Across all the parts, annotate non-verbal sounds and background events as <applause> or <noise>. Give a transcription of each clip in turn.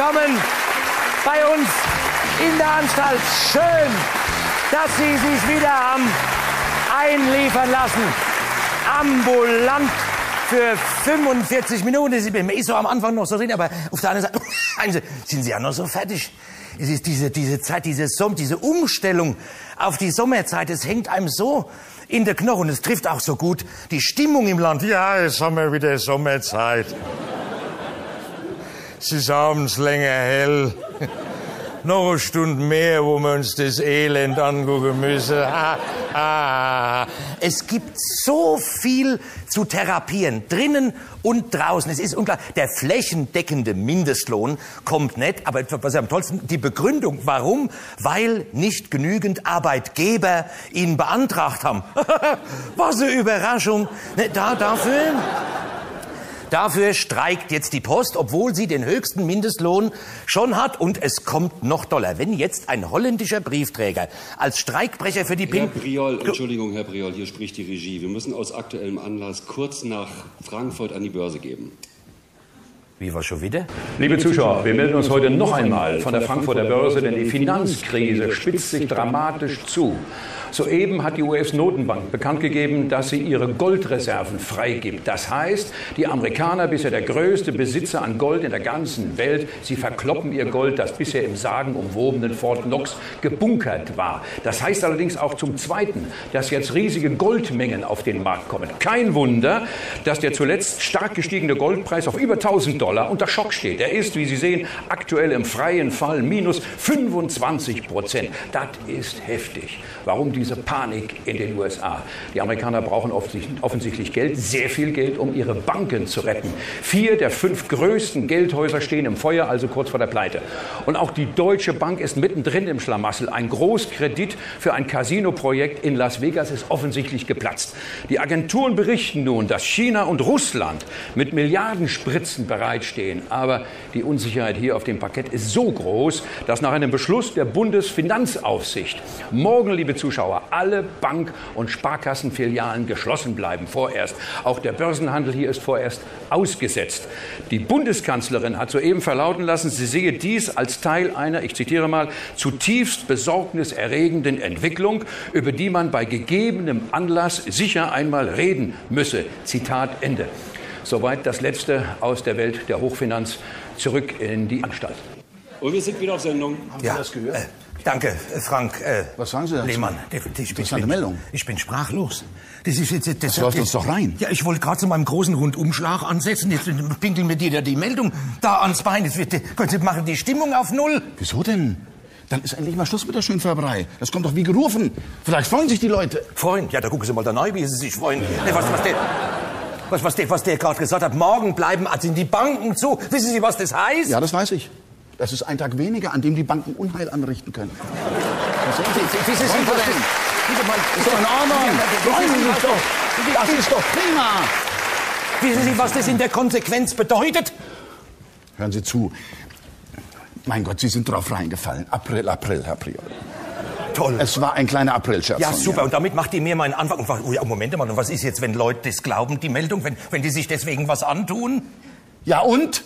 willkommen bei uns in der Anstalt. Schön, dass Sie sich wieder haben einliefern lassen. Ambulant für 45 Minuten. Ich bin so am Anfang noch so drin, aber auf der anderen Seite <laughs> sind Sie ja noch so fertig. Es ist diese, diese Zeit, diese, Som diese Umstellung auf die Sommerzeit, es hängt einem so in der Knochen. Es trifft auch so gut die Stimmung im Land. Ja, jetzt haben wir wieder Sommerzeit. Es ist abends länger hell. <laughs> Noch eine Stunde mehr, wo wir uns das Elend angucken müssen. Es gibt so viel zu therapieren, drinnen und draußen. Es ist unklar. Der flächendeckende Mindestlohn kommt nicht, aber was am tollsten, die Begründung, warum? Weil nicht genügend Arbeitgeber ihn beantragt haben. <laughs> was eine Überraschung. Ne, da, dafür Dafür streikt jetzt die Post, obwohl sie den höchsten Mindestlohn schon hat. Und es kommt noch doller. Wenn jetzt ein holländischer Briefträger als Streikbrecher für die Herr Priol, Entschuldigung, Herr Priol, hier spricht die Regie. Wir müssen aus aktuellem Anlass kurz nach Frankfurt an die Börse geben. Wie war schon wieder? Liebe Zuschauer, wir melden uns heute noch einmal von der Frankfurter Börse, denn die Finanzkrise spitzt sich dramatisch zu. Soeben hat die US-Notenbank bekannt gegeben, dass sie ihre Goldreserven freigibt. Das heißt, die Amerikaner, bisher der größte Besitzer an Gold in der ganzen Welt, sie verkloppen ihr Gold, das bisher im sagenumwobenen Fort Knox gebunkert war. Das heißt allerdings auch zum Zweiten, dass jetzt riesige Goldmengen auf den Markt kommen. Kein Wunder, dass der zuletzt stark gestiegene Goldpreis auf über 1000 Dollar unter Schock steht. Er ist, wie Sie sehen, aktuell im freien Fall minus 25 Prozent. Das ist heftig. Warum diese Panik in den USA? Die Amerikaner brauchen offensichtlich Geld, sehr viel Geld, um ihre Banken zu retten. Vier der fünf größten Geldhäuser stehen im Feuer, also kurz vor der Pleite. Und auch die Deutsche Bank ist mittendrin im Schlamassel. Ein Großkredit für ein Casino-Projekt in Las Vegas ist offensichtlich geplatzt. Die Agenturen berichten nun, dass China und Russland mit Milliardenspritzen bereitstehen. Aber die Unsicherheit hier auf dem Parkett ist so groß, dass nach einem Beschluss der Bundesfinanzaufsicht morgen, liebe Zuschauer, Zuschauer alle Bank- und Sparkassenfilialen geschlossen bleiben. Vorerst. Auch der Börsenhandel hier ist vorerst ausgesetzt. Die Bundeskanzlerin hat soeben verlauten lassen, sie sehe dies als Teil einer, ich zitiere mal, zutiefst besorgniserregenden Entwicklung, über die man bei gegebenem Anlass sicher einmal reden müsse. Zitat Ende. Soweit das Letzte aus der Welt der Hochfinanz. Zurück in die Anstalt. Und wir sind wieder auf Sendung. Haben ja. Sie das gehört? Äh. Danke, Frank. Äh, Was sagen Sie dazu? Lehmann. Ich bin, eine Meldung. Ich bin sprachlos. Das, ist jetzt, das, das läuft uns doch rein. Ja, ich wollte gerade zu meinem großen Rundumschlag ansetzen. Jetzt pinkeln mir die, die Meldung da ans Bein. Jetzt wird, Sie machen die Stimmung auf Null. Wieso denn? Dann ist endlich mal Schluss mit der Schönfärberei. Das kommt doch wie gerufen. Vielleicht freuen sich die Leute. Freuen? Ja, da gucken Sie mal da neu, wie Sie sich freuen. Nee, was, was der, was, was der, was der gerade gesagt hat, morgen bleiben also die Banken zu. Wissen Sie, was das heißt? Ja, das weiß ich. Das ist ein Tag weniger, an dem die Banken Unheil anrichten können. Wie ist doch in Ordnung. Freuen Sie sich doch. Das ist doch prima. Wissen Sie, was das in der Konsequenz bedeutet? Hören Sie zu. Mein Gott, Sie sind drauf reingefallen. April, April, Herr Priol. Toll. Es war ein kleiner Aprilscherz. Ja, super. Und damit macht die mir meinen Anfang. Oh, Moment mal, und was ist jetzt, wenn Leute das glauben, die Meldung, wenn, wenn die sich deswegen was antun? Ja, und?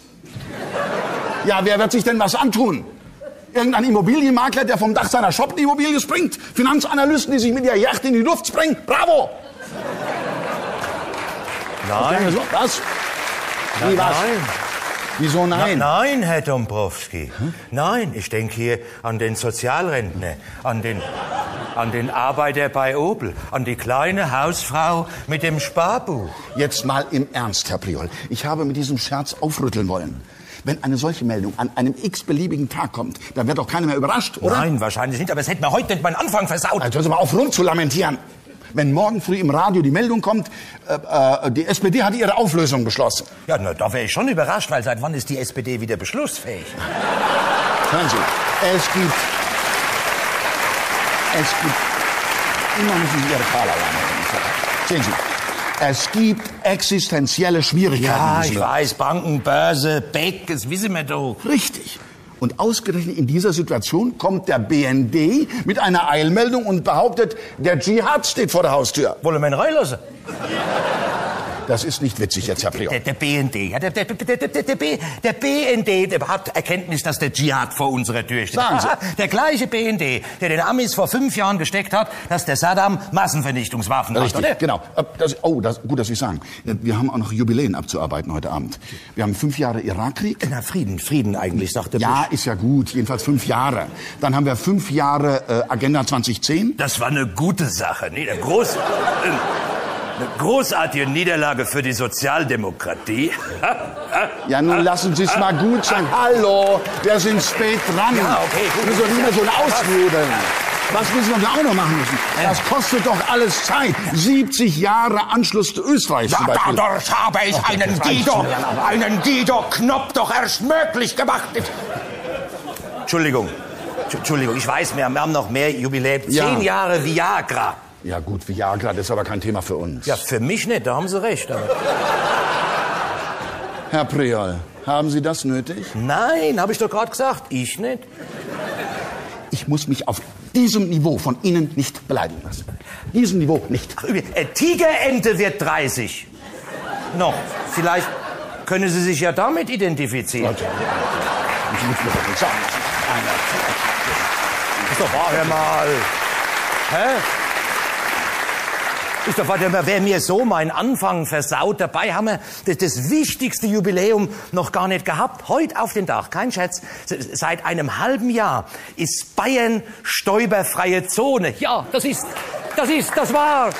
Ja, wer wird sich denn was antun? Irgendein Immobilienmakler, der vom Dach seiner Shop-Immobilie springt? Finanzanalysten, die sich mit ihrer Yacht in die Luft springen? Bravo! Nein. Was? Wie was? Nein. Wieso nein? Na, nein, Herr Dombrowski. Hm? Nein, ich denke hier an den Sozialrentner, an den, an den Arbeiter bei Opel, an die kleine Hausfrau mit dem Sparbuch. Jetzt mal im Ernst, Herr Priol. Ich habe mit diesem Scherz aufrütteln wollen. Wenn eine solche Meldung an einem x-beliebigen Tag kommt, dann wird doch keiner mehr überrascht, oder? Nein, wahrscheinlich nicht, aber es hätte mir heute nicht meinen Anfang versaut. Also hören Sie mal auf, rum zu lamentieren. Wenn morgen früh im Radio die Meldung kommt, äh, äh, die SPD hat ihre Auflösung beschlossen. Ja, na, da wäre ich schon überrascht, weil seit wann ist die SPD wieder beschlussfähig? Hören Sie, es gibt, es gibt, immer müssen Sie Ihre Taler Sehen Sie, es gibt existenzielle Schwierigkeiten. Ja, ich weiß, Banken, Börse, Beck, das wissen wir doch. Richtig. Und ausgerechnet in dieser Situation kommt der BND mit einer Eilmeldung und behauptet, der Dschihad steht vor der Haustür. Wollen wir ihn reinlassen? Das ist nicht witzig jetzt, Herr Prior. Der, der BND, ja, der, der, der, der, der, der BND der hat Erkenntnis, dass der Dschihad vor unserer Tür steht. Sagen Sie. <laughs> Der gleiche BND, der den Amis vor fünf Jahren gesteckt hat, dass der Saddam Massenvernichtungswaffen hat, Richtig, oder? genau. Äh, Das, oh, das, gut, dass Sie sagen. Äh, Wir haben auch noch Jubiläen abzuarbeiten heute Abend. Wir haben fünf Jahre Irakkrieg. Na, Frieden, Frieden eigentlich, sagte Ja, Bush. ist ja gut. Jedenfalls fünf Jahre. Dann haben wir fünf Jahre äh, Agenda 2010. Das war eine gute Sache, nicht? Eine, groß, eine großartige Niederlage für die Sozialdemokratie. <laughs> Ja, nun lassen Sie es mal gut sein. Hallo, wir sind spät dran. Ja, okay, gut. Wir sollen immer so ausrudeln. Was müssen wir auch noch machen müssen? Das kostet doch alles Zeit. 70 Jahre Anschluss zu Österreich zum Beispiel. Dadurch habe ich einen Guido, ja, einen Guido Knopf doch erst möglich gemacht. Entschuldigung, Entschuldigung, ich weiß, wir haben, wir haben noch mehr Jubiläen. Ja. Zehn Jahre Viagra. Ja gut, Viagra, das ist aber kein Thema für uns. Ja, für mich nicht, da haben Sie recht. Aber Herr Preol, haben Sie das nötig? nein, habe ich doch gerade gesagt, ich nicht. Ich muss mich auf diesem Niveau von Ihnen nicht beleidigen lassen. Diesem Niveau nicht. Ach, äh, Tigerente wird 30. Noch. Vielleicht können Sie sich ja damit identifizieren. Leute, ich muss mir das nicht sagen. Ist doch wahr, hör mal. Hä? Ist doch mal, wer mir so meinen Anfang versaut, dabei haben wir das, das wichtigste Jubiläum noch gar nicht gehabt. Heute auf den Dach, kein Scherz. Seit einem halben Jahr ist Bayern steuerfreie Zone. Ja, das ist, das ist, das war.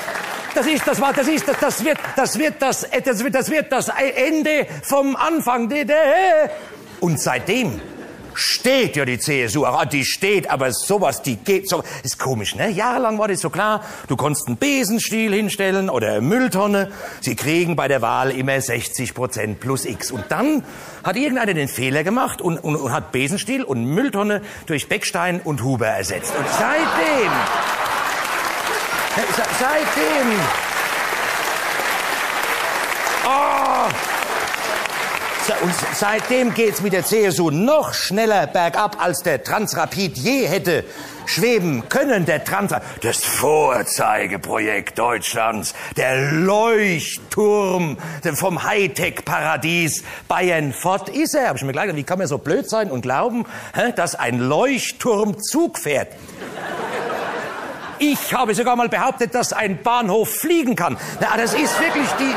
Das ist, das war, das ist, das, das wird, das wird das, äh, das wird, das wird das Ende vom Anfang. Und seitdem steht ja die CSU, ah, die steht, aber sowas, die geht so, ist komisch, ne? Jahrelang war das so klar, du konntest einen Besenstiel hinstellen oder eine Mülltonne, sie kriegen bei der Wahl immer 60 Prozent plus X. Und dann hat irgendeiner den Fehler gemacht und, und, und hat Besenstiel und Mülltonne durch Beckstein und Huber ersetzt. Und seitdem, se- seitdem, oh, Und seitdem geht's mit der CSU noch schneller bergab, als der Transrapid je hätte schweben können. Der Transrapid, das Vorzeigeprojekt Deutschlands, der Leuchtturm vom Hightech-Paradies Bayern. Fort ist er. Hab ich mir gleich gedacht, wie kann man so blöd sein und glauben, dass ein Leuchtturm Zug fährt? Ich habe sogar mal behauptet, dass ein Bahnhof fliegen kann. Na, das ist wirklich die...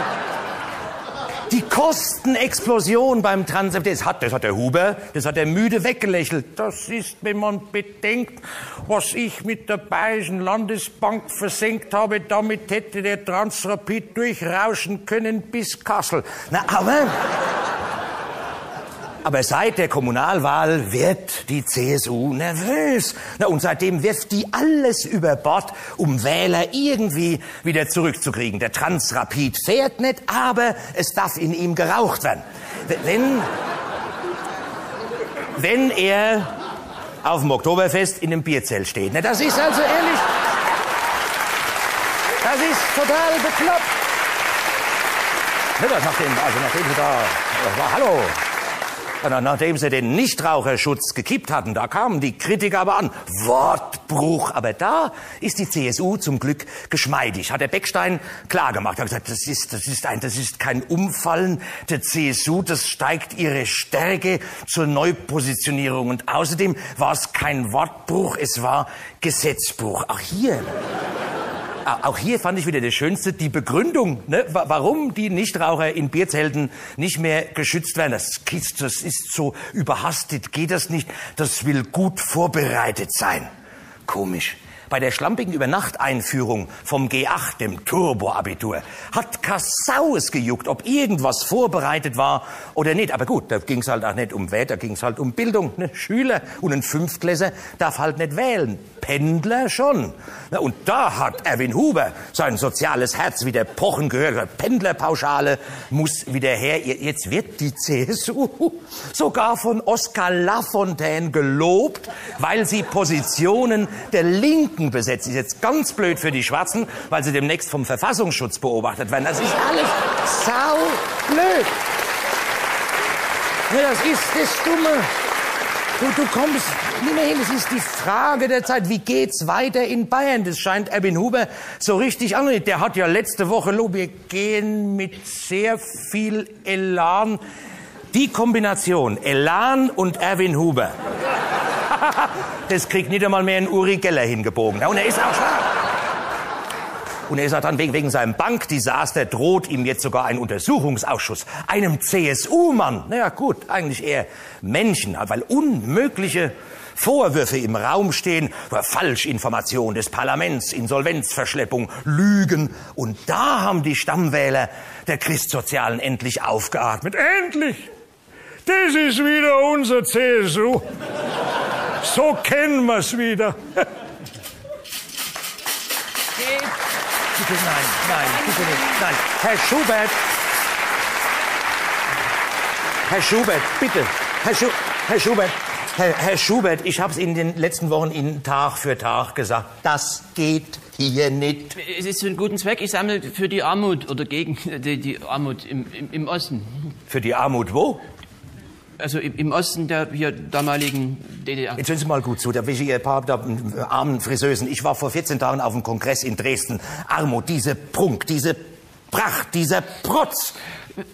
Die Kostenexplosion beim Transit, das hat, das hat der Huber, das hat er müde weggelächelt. Das ist, wenn man bedenkt, was ich mit der Bayerischen Landesbank versenkt habe, damit hätte der Transrapid durchrauschen können bis Kassel. Na, aber, aber seit der Kommunalwahl wird die CSU nervös. Na, und seitdem wirft die alles über Bord, um Wähler irgendwie wieder zurückzukriegen. Der Transrapid fährt nicht, aber es darf in ihm geraucht werden. Wenn, wenn er auf dem Oktoberfest in einem Bierzelt steht. Na, das ist also ehrlich, das ist total bekloppt. Ne, das nachdem, also nachdem sie da, war, hallo, Nachdem sie den Nichtraucherschutz gekippt hatten, da kamen die Kritiker aber an. Wortbruch. Aber da ist die CSU zum Glück geschmeidig. Hat der Beckstein klar gemacht. Er hat gesagt, das ist, das ist ein, das ist kein Umfallen der CSU. Das steigt ihre Stärke zur Neupositionierung. Und außerdem war es kein Wortbruch, es war Gesetzbruch. Auch hier <laughs> Auch hier fand ich wieder das Schönste, die Begründung, ne, wa- warum die Nichtraucher in Bierzelten nicht mehr geschützt werden. Das, das ist so überhastet, geht das nicht. Das will gut vorbereitet sein. Komisch. Bei der schlampigen Übernachteinführung vom G8, dem Turbo-Abitur, hat Kassau es gejuckt, ob irgendwas vorbereitet war oder nicht. Aber gut, da ging es halt auch nicht um Wert, da ging es halt um Bildung. Ne? Schüler und ein Fünftklässer darf halt nicht wählen. Pendler schon. Na, und da hat Erwin Huber sein soziales Herz wieder pochen gehört. Pendlerpauschale muss wieder her. Jetzt wird die CSU <laughs> sogar von Oskar Lafontaine gelobt, weil sie Positionen der Linken besetzt. Ist jetzt ganz blöd für die Schwarzen, weil sie demnächst vom Verfassungsschutz beobachtet werden. Das ist alles sau blöd. Ja, das ist das Dumme. Du, du kommst, immerhin, es ist die Frage der Zeit. Wie geht's weiter in Bayern? Das scheint Erwin Huber so richtig an. Der hat ja letzte Woche, lo, wir gehen mit sehr viel Elan. Die Kombination Elan und Erwin Huber. <laughs> das kriegt nicht einmal mehr ein Uri Geller hingebogen. Und er ist auch stark. Und er sagt dann wegen, wegen seinem Bankdesaster droht ihm jetzt sogar ein Untersuchungsausschuss. Einem CSU-Mann. Naja, gut, eigentlich eher Menschen, weil unmögliche Vorwürfe im Raum stehen, Falschinformation des Parlaments, Insolvenzverschleppung, Lügen. Und da haben die Stammwähler der Christsozialen endlich aufgeatmet. Endlich! Das ist wieder unser CSU. So kennen wir's wieder. Bitte nein, nein, bitte nicht. Nein, Herr Schubert. Herr Schubert, bitte. Herr, Schu Herr Schubert, Herr, Herr Schubert, ich habe es in den letzten Wochen Ihnen Tag für Tag gesagt. Das geht hier nicht. Es ist für einen guten Zweck. Ich sammle für die Armut oder gegen die, die Armut im, im, im Osten. Für die Armut wo? Also im, Osten der hier damaligen DDR. Jetzt hören Sie mal gut zu, da welche ihr paar da, äh, armen Friseusen. Ich war vor 14 Tagen auf dem Kongress in Dresden. Armut, diese Prunk, diese Pracht, dieser Protz.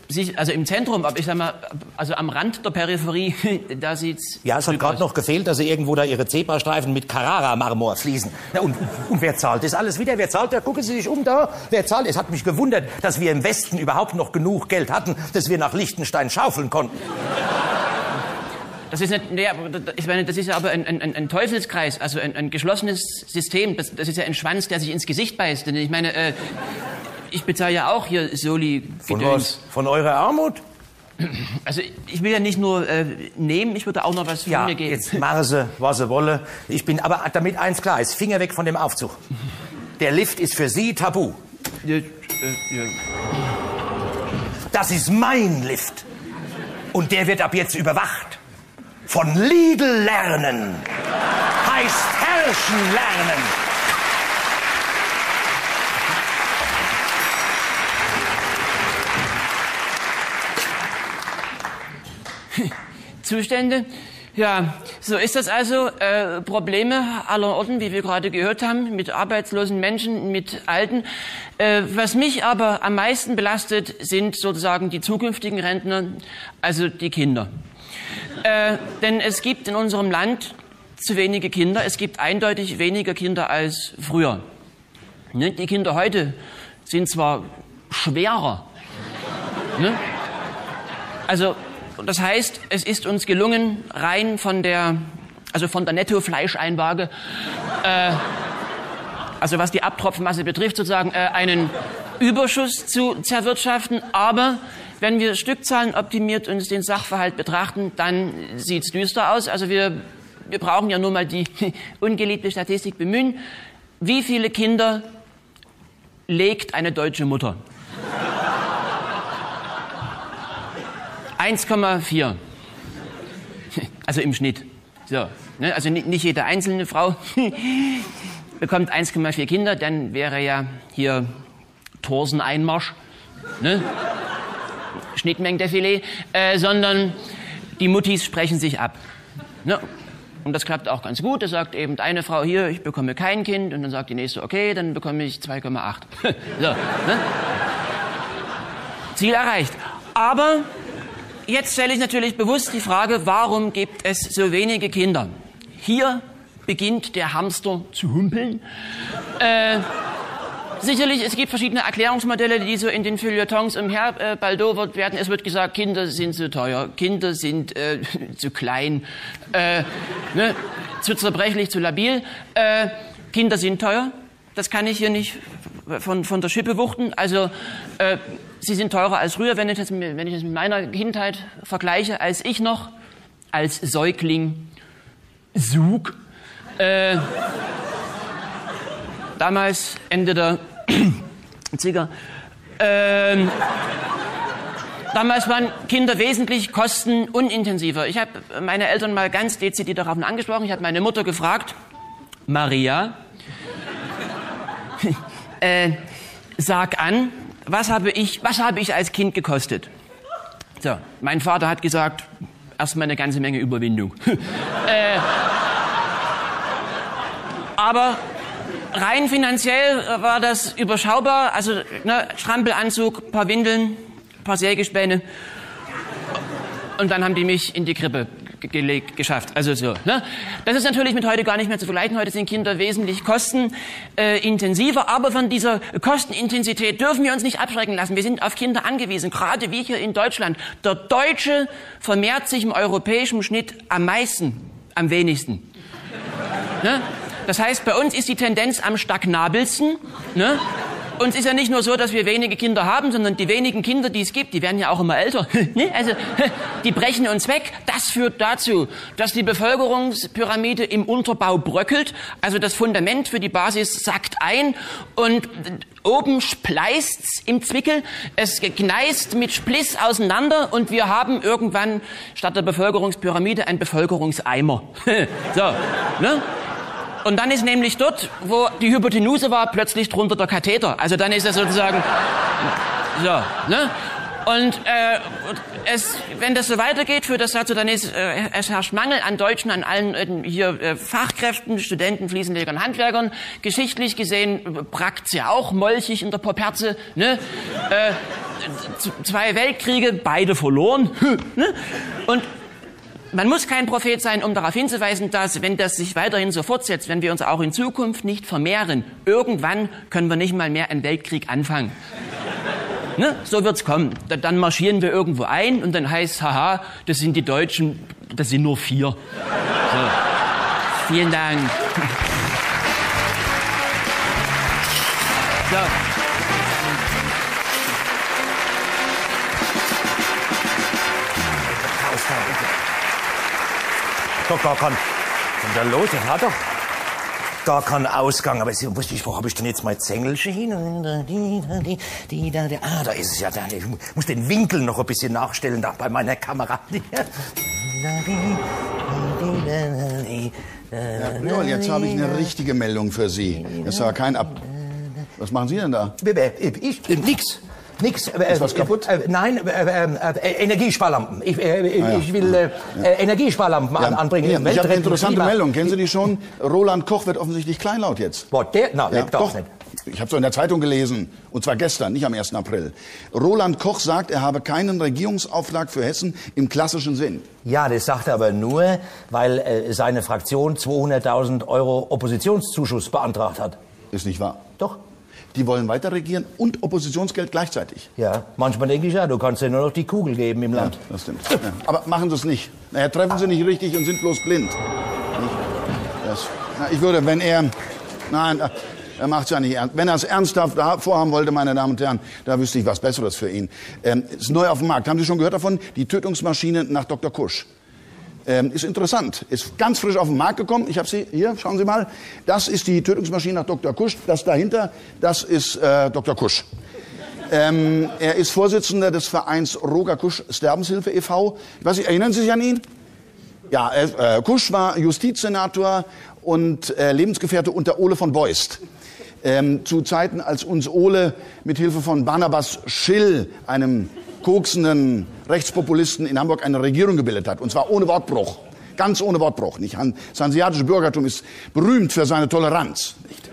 Sie, also im Zentrum, aber ich sag mal, also am Rand der Peripherie, <laughs> da sieht's. Ja, es hat gerade noch gefehlt, dass sie irgendwo da ihre Zebrastreifen mit Carrara-Marmor fließen. Ja, und, und wer zahlt das alles wieder? Wer zahlt? Da gucken Sie sich um da. Wer zahlt? Es hat mich gewundert, dass wir im Westen überhaupt noch genug Geld hatten, dass wir nach Liechtenstein schaufeln konnten. Das ist, nicht, nee, ich meine, das ist ja aber ein, ein, ein Teufelskreis, also ein, ein geschlossenes System. Das, das, ist ja ein Schwanz, der sich ins Gesicht beißt. Denn ich meine, äh, ich bezahle ja auch hier Soli. Von was? Von eurer Armut? <clears throat> Also ich will ja nicht nur äh, nehmen, ich würde auch noch was von ja, mir geben. jetzt Sie, was Sie wollen. Ich bin aber damit eins klar, ist Finger weg von dem Aufzug. Der Lift ist für Sie tabu. Ja, äh, ja. Das ist mein Lift. Und der wird ab jetzt überwacht. Von Lidl lernen. Heißt herrschen lernen. Zustände. Ja, so ist das also. Äh, Probleme aller Orten, wie wir gerade gehört haben, mit arbeitslosen Menschen, mit Alten. Äh, was mich aber am meisten belastet, sind sozusagen die zukünftigen Rentner, also die Kinder. Äh, denn es gibt in unserem Land zu wenige Kinder. Es gibt eindeutig weniger Kinder als früher. Ne? Die Kinder heute sind zwar schwerer. Ne? Also das heißt, es ist uns gelungen, rein von der, also von der Netto-Fleischeinwaage, äh, also was die Abtropfmasse betrifft, sozusagen äh, einen Überschuss zu zerwirtschaften. Aber wenn wir Stückzahlen optimiert uns den Sachverhalt betrachten, dann sieht's düster aus. Also wir, wir brauchen ja nur mal die <laughs> ungeliebte Statistik bemühen. Wie viele Kinder legt eine deutsche Mutter? 1,4. Also im Schnitt. So, ne? Also nicht jede einzelne Frau <laughs> bekommt 1,4 Kinder, dann wäre ja hier Torsen-Einmarsch, ne? Schnittmengendefilet, äh, sondern die Muttis sprechen sich ab. Ne? Und das klappt auch ganz gut. Da sagt eben eine Frau hier, ich bekomme kein Kind. Und dann sagt die nächste, okay, dann bekomme ich 2,8. <laughs> so, ne? Ziel erreicht. Aber jetzt stelle ich natürlich bewusst die Frage, warum gibt es so wenige Kinder? Hier beginnt der Hamster zu humpeln. Äh, sicherlich, es gibt verschiedene Erklärungsmodelle, die so in den Feuilletons umher äh, werden. Es wird gesagt, Kinder sind zu teuer, Kinder sind äh, <laughs> zu klein, äh, ne, zu zerbrechlich, zu labil. Äh, Kinder sind teuer. Das kann ich hier nicht von, von der Schippe wuchten. Also äh, sie sind teurer als früher, wenn ich, das, wenn ich das mit meiner Kindheit vergleiche, als ich noch als Säugling sug. Äh, damals Ende der <coughs> Zigger. Ähm, damals waren Kinder wesentlich kostenunintensiver. Ich habe meine Eltern mal ganz dezidiert darauf angesprochen. Ich habe meine Mutter gefragt, Maria, <laughs> äh, sag an, was habe ich, was habe ich als Kind gekostet? So, mein Vater hat gesagt, erstmal eine ganze Menge Überwindung. <laughs> äh, aber rein finanziell war das überschaubar. Also ne, Strampelanzug, paar Windeln, paar Sägespäne. Und dann haben die mich in die Krippe geschafft. Also so. Ne? Das ist natürlich mit heute gar nicht mehr zu vergleichen. Heute sind Kinder wesentlich kostenintensiver. Aber von dieser Kostenintensität dürfen wir uns nicht abschrecken lassen. Wir sind auf Kinder angewiesen, gerade wie hier in Deutschland. Der Deutsche vermehrt sich im europäischen Schnitt am meisten, am wenigsten. Ne? Das heißt, bei uns ist die Tendenz am stagnabelsten. Ne? Uns ist ja nicht nur so, dass wir wenige Kinder haben, sondern die wenigen Kinder, die es gibt, die werden ja auch immer älter. <laughs> Ne? also <laughs> die brechen uns weg. Das führt dazu, dass die Bevölkerungspyramide im Unterbau bröckelt. Also das Fundament für die Basis sackt ein und oben spleißt's im Zwickel. Es gneist mit Spliss auseinander und wir haben irgendwann statt der Bevölkerungspyramide ein Bevölkerungseimer. <laughs> so, ne? Und dann ist nämlich dort, wo die Hypotenuse war, plötzlich drunter der Katheter. Also dann ist er sozusagen so, ne? Und äh, es, wenn das so weitergeht, führt das dazu, dann ist äh, es herrscht Mangel an Deutschen, an allen äh, hier äh, Fachkräften, Studenten, Fliesenlegern, Handwerkern. Geschichtlich gesehen brackt's ja auch molchig in der Poperze. Ne? Äh, zwei Weltkriege, beide verloren. <laughs> ne? Und man muss kein Prophet sein, um darauf hinzuweisen, dass, wenn das sich weiterhin so fortsetzt, wenn wir uns auch in Zukunft nicht vermehren, irgendwann können wir nicht mal mehr einen Weltkrieg anfangen. <laughs> Ne? So wird's kommen. Dann marschieren wir irgendwo ein und dann heißt, haha, das sind die Deutschen, das sind nur vier. So. Vielen Dank. <laughs> So. Doch gar kein, von der Los, das hat doch gar keinen Ausgang. Aber ich wusste ich, wo habe ich denn jetzt mein Zengelchen hin? Ah, da ist es ja. Ich muss den Winkel noch ein bisschen nachstellen da bei meiner Kamera. Herr Priol, jetzt habe ich eine richtige Meldung für Sie. Das war kein Ab... Was machen Sie denn da? Ich? Nix. Nix. Äh, ist was kaputt? Äh, nein, äh, äh, Energiesparlampen. Ich, äh, ah, ich will äh, ja. Energiesparlampen ja. anbringen. Ja, ich habe eine interessante Klima. Meldung. Kennen Sie die schon? Roland Koch wird offensichtlich kleinlaut jetzt. Boah, der? Na, ja, doch. Nicht. Ich habe so in der Zeitung gelesen, und zwar gestern, nicht am 1. April. Roland Koch sagt, er habe keinen Regierungsauftrag für Hessen im klassischen Sinn. Ja, das sagt er aber nur, weil äh, seine Fraktion 200.000 Euro Oppositionszuschuss beantragt hat. Ist nicht wahr. Doch. Die wollen weiter regieren und Oppositionsgeld gleichzeitig. Ja, manchmal denke ich ja, du kannst ja nur noch die Kugel geben im Land. Ja, das stimmt. Ja. Aber machen Sie es nicht. Naja, treffen Sie nicht richtig und sind bloß blind. Das, na, ich würde, wenn er, nein, er macht es ja nicht ernst. Wenn er es ernsthaft vorhaben wollte, meine Damen und Herren, da wüsste ich was Besseres für ihn. Ähm, ist neu auf dem Markt. Haben Sie schon gehört davon? Die Tötungsmaschine nach Dr. Kusch. Ähm, ist interessant. Ist ganz frisch auf den Markt gekommen. Ich habe sie hier, schauen Sie mal. Das ist die Tötungsmaschine nach Dr. Kusch. Das dahinter, das ist äh, Dr. Kusch. Ähm, er ist Vorsitzender des Vereins Roger Kusch Sterbenshilfe e.V. Ich weiß nicht, erinnern Sie sich an ihn? Ja, äh, Kusch war Justizsenator und äh, Lebensgefährte unter Ole von Beust. Ähm, zu Zeiten, als uns Ole mit Hilfe von Barnabas Schill, einem koksenden Rechtspopulisten in Hamburg eine Regierung gebildet hat. Und zwar ohne Wortbruch. Ganz ohne Wortbruch. Nicht? Das hanseatische Bürgertum ist berühmt für seine Toleranz. Nicht?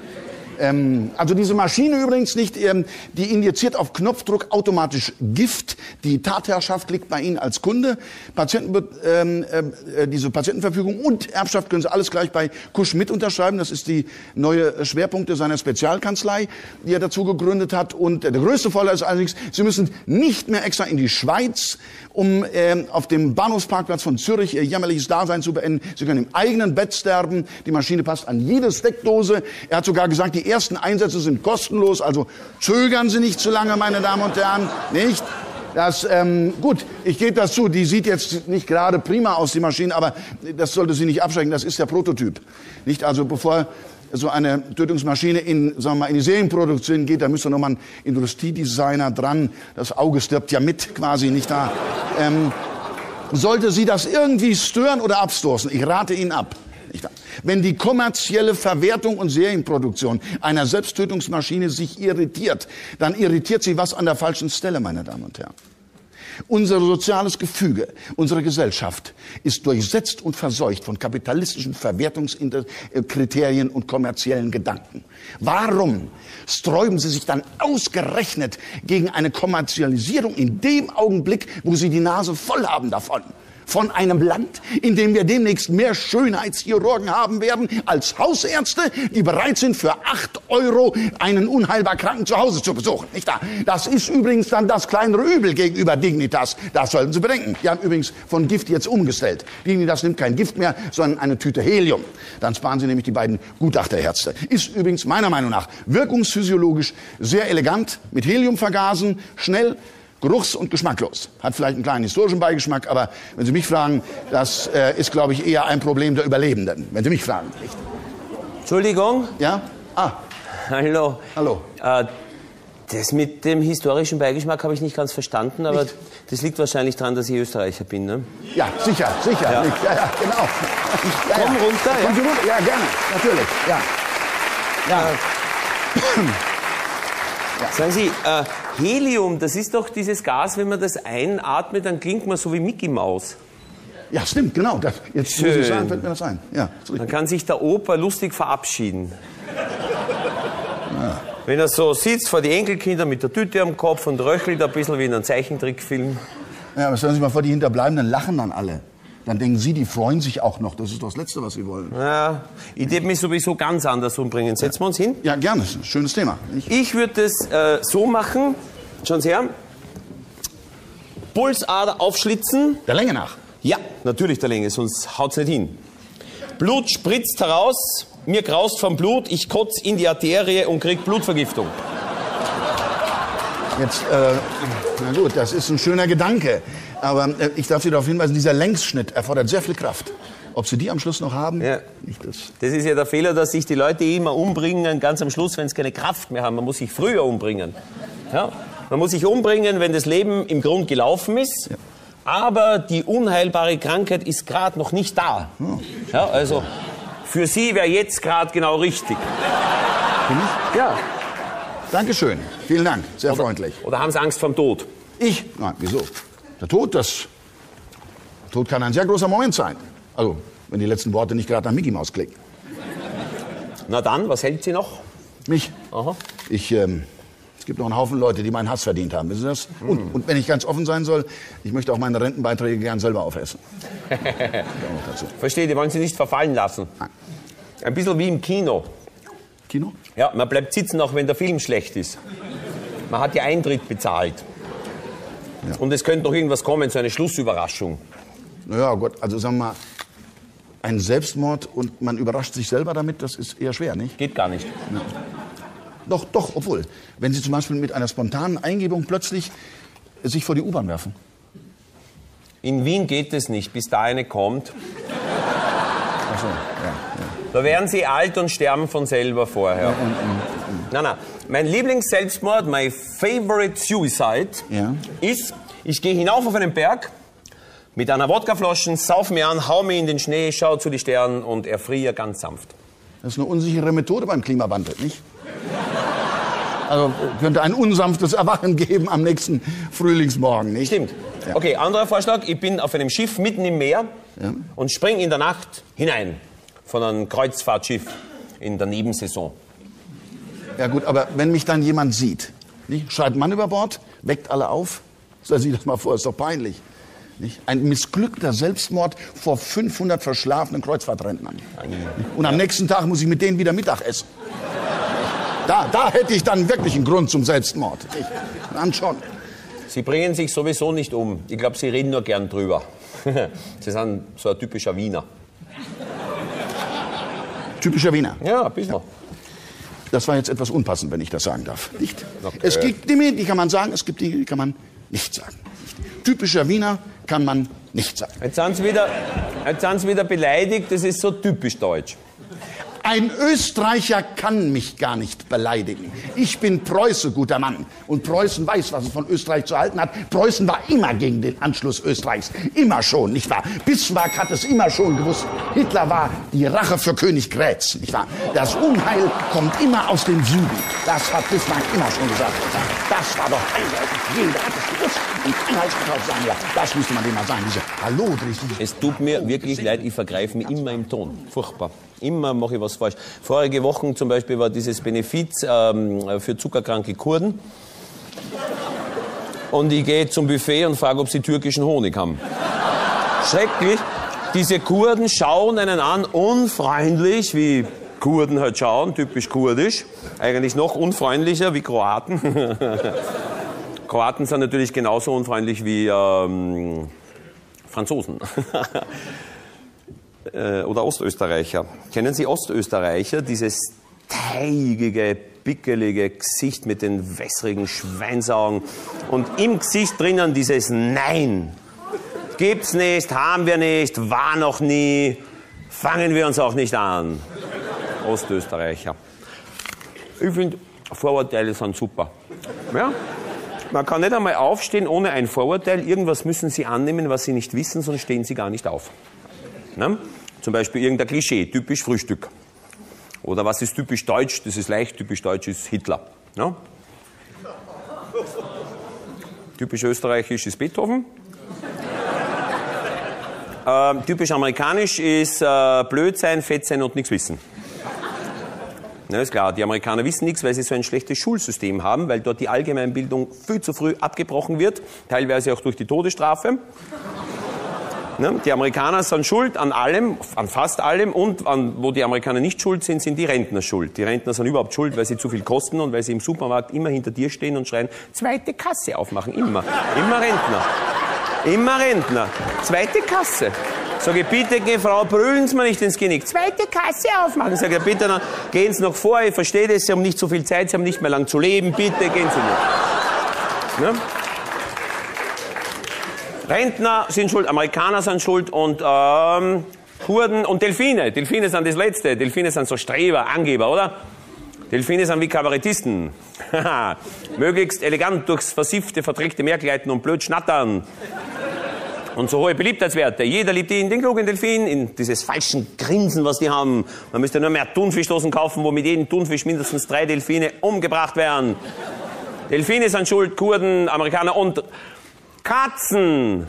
Ähm, also diese Maschine übrigens nicht, ähm, die injiziert auf Knopfdruck automatisch Gift. Die Tatherrschaft liegt bei Ihnen als Kunde. Patienten, ähm, äh, diese Patientenverfügung und Erbschaft können Sie alles gleich bei Kusch mit unterschreiben. Das ist die neue Schwerpunkte seiner Spezialkanzlei, die er dazu gegründet hat. Und der größte Vorteil ist allerdings, Sie müssen nicht mehr extra in die Schweiz, um äh, auf dem Bahnhofsparkplatz von Zürich Ihr jämmerliches Dasein zu beenden. Sie können im eigenen Bett sterben. Die Maschine passt an jede Steckdose. Er hat sogar gesagt, die ersten Einsätze sind kostenlos, also zögern Sie nicht zu lange, meine Damen und Herren, nicht? Das, ähm, gut, ich gebe das zu, die sieht jetzt nicht gerade prima aus, die Maschine, aber das sollte Sie nicht abschrecken, das ist der Prototyp. Nicht also, bevor so eine Tötungsmaschine in, sagen wir mal, in die Serienproduktion geht, da müsste noch mal ein Industriedesigner dran. Das Auge stirbt ja mit, quasi nicht da. Ähm, sollte Sie das irgendwie stören oder abstoßen, ich rate Ihnen ab. Wenn die kommerzielle Verwertung und Serienproduktion einer Selbsttötungsmaschine sich irritiert, dann irritiert sie was an der falschen Stelle, meine Damen und Herren. Unser soziales Gefüge, unsere Gesellschaft ist durchsetzt und verseucht von kapitalistischen Verwertungskriterien und kommerziellen Gedanken. Warum sträuben Sie sich dann ausgerechnet gegen eine Kommerzialisierung in dem Augenblick, wo Sie die Nase voll haben davon? Von einem Land, in dem wir demnächst mehr Schönheitschirurgen haben werden als Hausärzte, die bereit sind, für acht Euro einen unheilbar Kranken zu Hause zu besuchen. Nicht da? Das ist übrigens dann das kleinere Übel gegenüber Dignitas. Das sollten Sie bedenken. Die haben übrigens von Gift jetzt umgestellt. Dignitas nimmt kein Gift mehr, sondern eine Tüte Helium. Dann sparen Sie nämlich die beiden Gutachterherste. Ist übrigens meiner Meinung nach wirkungsphysiologisch sehr elegant, mit Helium vergasen, schnell, geruchs- und geschmacklos. Hat vielleicht einen kleinen historischen Beigeschmack, aber wenn Sie mich fragen, das äh, ist, glaube ich, eher ein Problem der Überlebenden. Wenn Sie mich fragen. Nicht? Entschuldigung. Ja? Ah. Hallo. Hallo. Äh, das mit dem historischen Beigeschmack habe ich nicht ganz verstanden, aber nicht. das liegt wahrscheinlich daran, dass ich Österreicher bin, ne? Ja, sicher, sicher. Ja, ja, ja genau. Ja, Komm ja. runter, ja. runter. Ja, gerne, natürlich. Ja. ja. Sagen Sie, äh, Helium, das ist doch dieses Gas, wenn man das einatmet, dann klingt man so wie Mickey Maus. Ja, stimmt, genau. Das, jetzt Schön. muss ich sagen, fällt mir das ein. Ja, dann kann sich der Opa lustig verabschieden. Ja. Wenn er so sitzt vor die Enkelkinder mit der Tüte am Kopf und röchelt ein bisschen wie in einem Zeichentrickfilm. Ja, aber stellen Sie sich mal vor, die Hinterbleibenden lachen dann alle dann denken Sie, die freuen sich auch noch. Das ist das Letzte, was Sie wollen. Ja, ich würde mich sowieso ganz anders umbringen. Setzen wir uns hin? Ja, gerne. Schönes Thema. Ich, ich würde es äh, so machen. Schauen Sie her. Pulsader aufschlitzen. Der Länge nach? Ja, natürlich der Länge, sonst haut es nicht hin. Blut spritzt heraus. Mir graust vom Blut. Ich kotze in die Arterie und krieg Blutvergiftung. Jetzt, äh, na gut, das ist ein schöner Gedanke. Aber äh, ich darf Sie darauf hinweisen, dieser Längsschnitt erfordert sehr viel Kraft. Ob Sie die am Schluss noch haben? Ja. Nicht das. das ist ja der Fehler, dass sich die Leute immer umbringen, ganz am Schluss, wenn sie keine Kraft mehr haben. Man muss sich früher umbringen. Ja? Man muss sich umbringen, wenn das Leben im Grund gelaufen ist. Ja. Aber die unheilbare Krankheit ist gerade noch nicht da. Oh. Ja, also für Sie wäre jetzt gerade genau richtig. Für mich? Ja. Dankeschön. Vielen Dank. Sehr oder, freundlich. Oder haben Sie Angst vom Tod? Ich? Nein, wieso? Der Tod, das der Tod kann ein sehr großer Moment sein. Also, wenn die letzten Worte nicht gerade nach Mickey Maus klingen. Na dann, was hält Sie noch? Mich? Aha. Ich, ähm, es gibt noch einen Haufen Leute, die meinen Hass verdient haben. Wissen Sie das? Und, und, wenn ich ganz offen sein soll, ich möchte auch meine Rentenbeiträge gern selber aufessen. <laughs> Verstehe, die wollen Sie nicht verfallen lassen. Nein. Ein bisschen wie im Kino. Kino? Ja, man bleibt sitzen, auch wenn der Film schlecht ist. Man hat ja Eintritt bezahlt. Ja. Und es könnte noch irgendwas kommen, so eine Schlussüberraschung. Naja, Gott, also sagen wir mal, ein Selbstmord und man überrascht sich selber damit, das ist eher schwer, nicht? Geht gar nicht. Ja. Doch, doch, obwohl. Wenn Sie zum Beispiel mit einer spontanen Eingebung plötzlich sich vor die U-Bahn werfen. In Wien geht es nicht, bis da eine kommt. Ach so, ja, ja. Da werden Sie alt und sterben von selber vorher. Ja, und, und, und. Nein, nein. Mein Lieblingsselbstmord, my favorite suicide, ja. ist, ich gehe hinauf auf einen Berg mit einer Wodkaflasche, sauf mir an, hau mir in den Schnee, schau zu den Sternen und erfriere ganz sanft. Das ist eine unsichere Methode beim Klimawandel, nicht? Also könnte ein unsanftes Erwachen geben am nächsten Frühlingsmorgen, nicht? Stimmt. Ja. Okay, anderer Vorschlag. Ich bin auf einem Schiff mitten im Meer ja. und spring in der Nacht hinein von einem Kreuzfahrtschiff in der Nebensaison. Ja gut, aber wenn mich dann jemand sieht, nicht? schreit Mann über Bord, weckt alle auf, stellen Sie das mal vor, ist doch peinlich. Nicht? Ein missglückter Selbstmord vor 500 verschlafenen Kreuzfahrtrentnern. Und am nächsten Tag muss ich mit denen wieder Mittag essen. Da, da hätte ich dann wirklich einen Grund zum Selbstmord. Ich, dann schon. Sie bringen sich sowieso nicht um. Ich glaube, Sie reden nur gern drüber. <laughs> Sie sind so ein typischer Wiener. Typischer Wiener? Ja, ein bisschen. Ja. Das war jetzt etwas unpassend, wenn ich das sagen darf. Nicht? Okay. Es gibt Dinge, die kann man sagen, es gibt Dinge, die kann man nicht sagen. Typischer Wiener kann man nicht sagen. Jetzt sind Sie wieder, jetzt sind Sie wieder beleidigt, das ist so typisch deutsch. Ein Österreicher kann mich gar nicht beleidigen. Ich bin Preuße, guter Mann. Und Preußen weiß, was es von Österreich zu halten hat. Preußen war immer gegen den Anschluss Österreichs. Immer schon, nicht wahr? Bismarck hat es immer schon gewusst. Hitler war die Rache für König Grätz, nicht wahr? Das Unheil kommt immer aus dem Süden. Das hat Bismarck immer schon gesagt. Das war doch eindeutig. Jeder hat es gewusst. Und Einheitsverkauf sein. Ja, das müsste man dem mal sagen. Diese Hallo, Es tut mir wirklich leid, ich vergreife mich immer im Ton. Furchtbar. Immer mache ich was falsch. Vorige Wochen zum Beispiel war dieses Benefiz ähm, für zuckerkranke Kurden. Und ich gehe zum Buffet und frage, ob sie türkischen Honig haben. Schrecklich. Diese Kurden schauen einen an, unfreundlich, wie Kurden halt schauen, typisch kurdisch. Eigentlich noch unfreundlicher wie Kroaten. <laughs> Kroaten sind natürlich genauso unfreundlich wie ähm, Franzosen. <laughs> Äh, oder Ostösterreicher. Kennen Sie Ostösterreicher? Dieses teigige, pickelige Gesicht mit den wässrigen Schweinsaugen und im Gesicht drinnen dieses Nein. Gibt's nicht, haben wir nicht, war noch nie, fangen wir uns auch nicht an. Ostösterreicher. Ich finde, Vorurteile sind super. Ja? Man kann nicht einmal aufstehen ohne ein Vorurteil. Irgendwas müssen Sie annehmen, was Sie nicht wissen, sonst stehen Sie gar nicht auf. Ne? Zum Beispiel irgendein Klischee, typisch Frühstück. Oder was ist typisch deutsch? Das ist leicht, typisch deutsch ist Hitler. Ne? Typisch österreichisch ist Beethoven. Äh, typisch amerikanisch ist äh, blöd sein, fett sein und nichts wissen. Ja, ist klar, die Amerikaner wissen nichts, weil sie so ein schlechtes Schulsystem haben, weil dort die Allgemeinbildung viel zu früh abgebrochen wird, teilweise auch durch die Todesstrafe. Ne? Die Amerikaner sind schuld an allem, an fast allem und an, wo die Amerikaner nicht schuld sind, sind die Rentner schuld. Die Rentner sind überhaupt schuld, weil sie zu viel kosten und weil sie im Supermarkt immer hinter dir stehen und schreien, zweite Kasse aufmachen, immer. Immer Rentner. Immer Rentner. Zweite Kasse. Sage ich, bitte, Frau, brüllen Sie mir nicht ins Genick. Zweite Kasse aufmachen. Sage ich, bitte, dann gehen Sie noch vor. Ich verstehe das, Sie haben nicht so viel Zeit, Sie haben nicht mehr lang zu leben. Bitte, gehen Sie noch. Ne? Rentner sind schuld, Amerikaner sind schuld und ähm, Kurden und Delfine. Delfine sind das Letzte. Delfine sind so Streber, Angeber, oder? Delfine sind wie Kabarettisten. <laughs> Möglichst elegant durchs versiffte, verträgte Meer gleiten und blöd schnattern und so hohe Beliebtheitswerte. Jeder liebt ihn, den klugen Delfin, in dieses falschen Grinsen, was die haben. Man müsste nur mehr Thunfischdosen kaufen, wo mit jedem Thunfisch mindestens drei Delfine umgebracht werden. Delfine sind schuld, Kurden, Amerikaner und Katzen.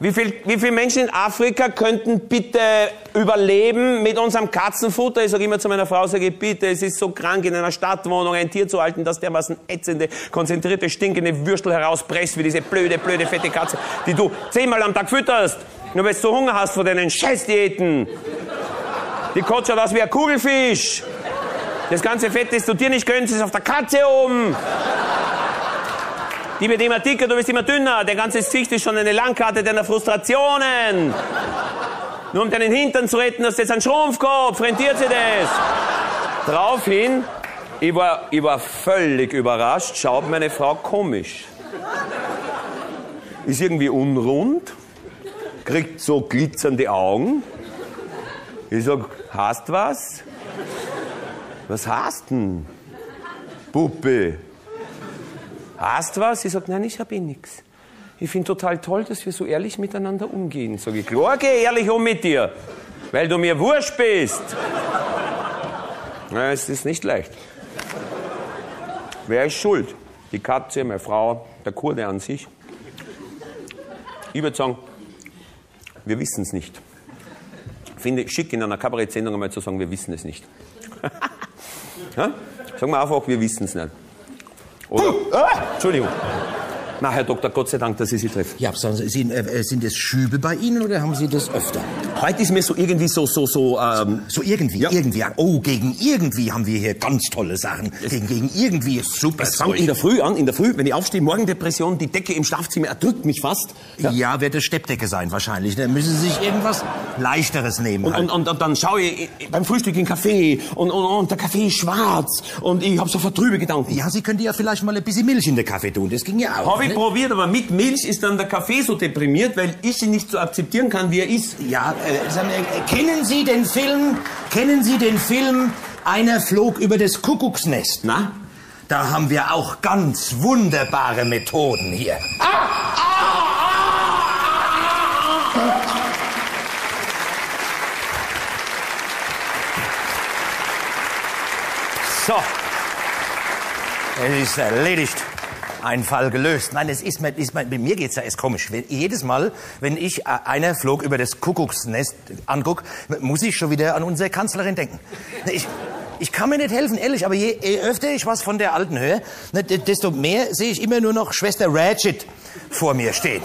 Wie viele wie viel Menschen in Afrika könnten bitte überleben mit unserem Katzenfutter? Ich sage immer zu meiner Frau, sage bitte, es ist so krank, in einer Stadtwohnung ein Tier zu halten, das dermaßen ätzende, konzentrierte, stinkende Würstel herauspresst, wie diese blöde, blöde, fette Katze, die du zehnmal am Tag fütterst, nur weil du Hunger hast vor deinen Scheißdiäten. Die kotzt schaut aus wie ein Kugelfisch. Das ganze Fett, das du dir nicht gönnst, ist auf der Katze oben. Die wird immer dicker, du wirst immer dünner. Der ganze Gesicht ist schon eine Landkarte deiner Frustrationen. Nur um deinen Hintern zu retten, hast du jetzt einen Schrumpfkopf. Rentiert sie das? Daraufhin, ich war, ich war völlig überrascht, schaut meine Frau komisch. Ist irgendwie unrund, kriegt so glitzernde Augen. Ich sag, hast was? Was hast denn? Puppe. Hast was? Sie sagt, nein, ich habe eh nichts. Ich finde total toll, dass wir so ehrlich miteinander umgehen. Sag ich, klar, geh ehrlich um mit dir, weil du mir wurscht bist. Na, es ist nicht leicht. Wer ist schuld? Die Katze, meine Frau, der Kurde an sich? Ich würde sagen, wir wissen es nicht. Ich finde schick, in einer Kabarett-Sendung einmal zu sagen, wir wissen es nicht. <laughs> Sagen wir einfach, wir wissen es nicht. Oder? Ah, Entschuldigung. Na, Herr Doktor, Gott sei Dank, dass ich Sie treffe. Ja, sagen Sie, sind, äh, sind es Schübe bei Ihnen oder haben Sie das öfter? Heute ist mir so irgendwie so, so, so, ähm, So irgendwie, Ja. irgendwie. Oh, gegen irgendwie haben wir hier ganz tolle Sachen. Gegen, gegen irgendwie ist super es fängt in der Früh an, in der Früh, wenn ich aufstehe, Morgendepression, die Decke im Schlafzimmer erdrückt mich fast. Ja, wird es Steppdecke sein wahrscheinlich. Dann müssen Sie sich irgendwas Leichteres nehmen. Und, halt. und, und, und dann schaue ich beim Frühstück in den Kaffee und, und, und der Kaffee ist schwarz und ich habe sofort trübe Gedanken. ja, Sie könnten ja vielleicht mal ein bisschen Milch in den Kaffee tun. Das ging ja auch. Habe ich ne? probiert, aber mit Milch ist dann der Kaffee so deprimiert, weil ich ihn nicht so akzeptieren kann, wie er ist. Ja, äh, äh, kennen Sie den Film? Kennen Sie den Film Einer flog über das Kuckucksnest? Na? Da haben wir auch ganz wunderbare Methoden hier. So. Es ist erledigt. Ein Fall gelöst. Nein, es ist, ist bei mir geht's ja erst komisch. Wenn- Jedes Mal, wenn ich äh, einer flog über das Kuckucksnest anguck, muss ich schon wieder an unsere Kanzlerin denken. Ich, ich kann mir nicht helfen, ehrlich, aber je, je öfter ich was von der Alten höre, ne, de- desto mehr sehe ich immer nur noch Schwester Ratchet vor mir stehen.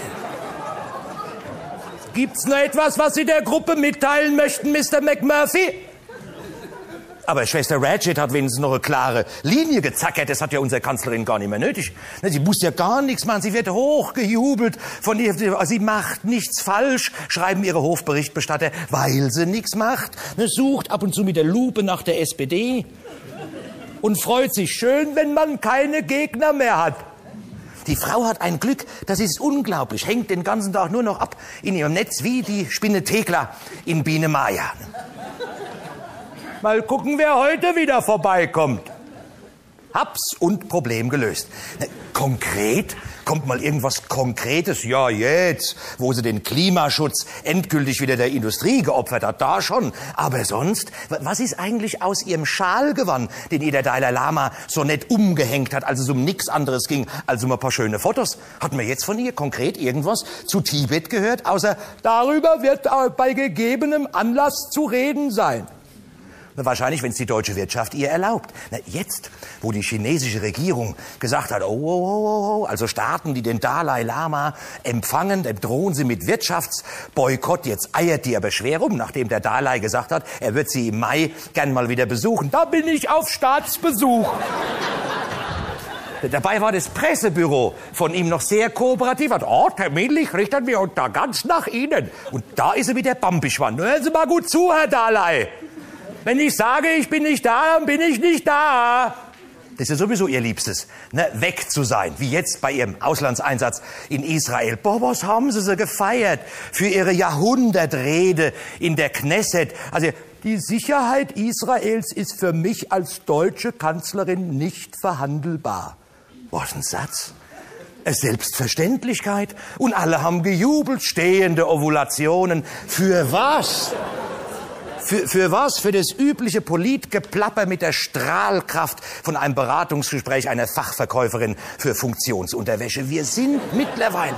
Gibt's noch etwas, was Sie der Gruppe mitteilen möchten, Mr. McMurphy? Aber Schwester Ratchet hat wenigstens noch eine klare Linie gezackert. Das hat ja unsere Kanzlerin gar nicht mehr nötig. Ne, Sie muss ja gar nichts machen. Sie wird hochgejubelt von ihr. Sie macht nichts falsch, schreiben ihre Hofberichtbestatter, weil sie nichts macht. Ne, Sucht ab und zu mit der Lupe nach der SPD und freut sich schön, wenn man keine Gegner mehr hat. Die Frau hat ein Glück, das ist unglaublich. Hängt den ganzen Tag nur noch ab in ihrem Netz wie die Spinne Thekla in Biene Maya. Mal gucken, wer heute wieder vorbeikommt. Hab's und Problem gelöst. Ne, Konkret? Kommt mal irgendwas Konkretes? Ja, jetzt, wo sie den Klimaschutz endgültig wieder der Industrie geopfert hat, da schon. Aber sonst, wa- was ist eigentlich aus ihrem Schalgewand, den ihr der Dalai Lama so nett umgehängt hat, als es um nichts anderes ging, als um ein paar schöne Fotos? Hat man jetzt von ihr konkret irgendwas zu Tibet gehört, außer darüber wird auch bei gegebenem Anlass zu reden sein? Wahrscheinlich, wenn es die deutsche Wirtschaft ihr erlaubt. Na, jetzt, wo die chinesische Regierung gesagt hat, oh, oh, oh, oh, also Staaten, die den Dalai Lama empfangen, dann drohen sie mit Wirtschaftsboykott. Jetzt eiert die aber schwer rum, nachdem der Dalai gesagt hat, er wird sie im Mai gern mal wieder besuchen. Da bin ich auf Staatsbesuch. Dabei war das Pressebüro von ihm noch sehr kooperativ. Hat, oh, terminlich richten wir uns da ganz nach Ihnen. Und da ist er wieder Bambischwann. Hören Sie mal gut zu, Herr Dalai. Wenn ich sage, ich bin nicht da, dann bin ich nicht da. Das ist ja sowieso ihr Liebstes, ne? weg zu sein, wie jetzt bei ihrem Auslandseinsatz in Israel. Boah, was haben sie so gefeiert für ihre Jahrhundertrede in der Knesset. Also die Sicherheit Israels ist für mich als deutsche Kanzlerin nicht verhandelbar. Was ein Satz. Selbstverständlichkeit. Und alle haben gejubelt, stehende Ovulationen. Für was? Für, für was? Für das übliche Politgeplapper mit der Strahlkraft von einem Beratungsgespräch einer Fachverkäuferin für Funktionsunterwäsche. Wir sind mittlerweile,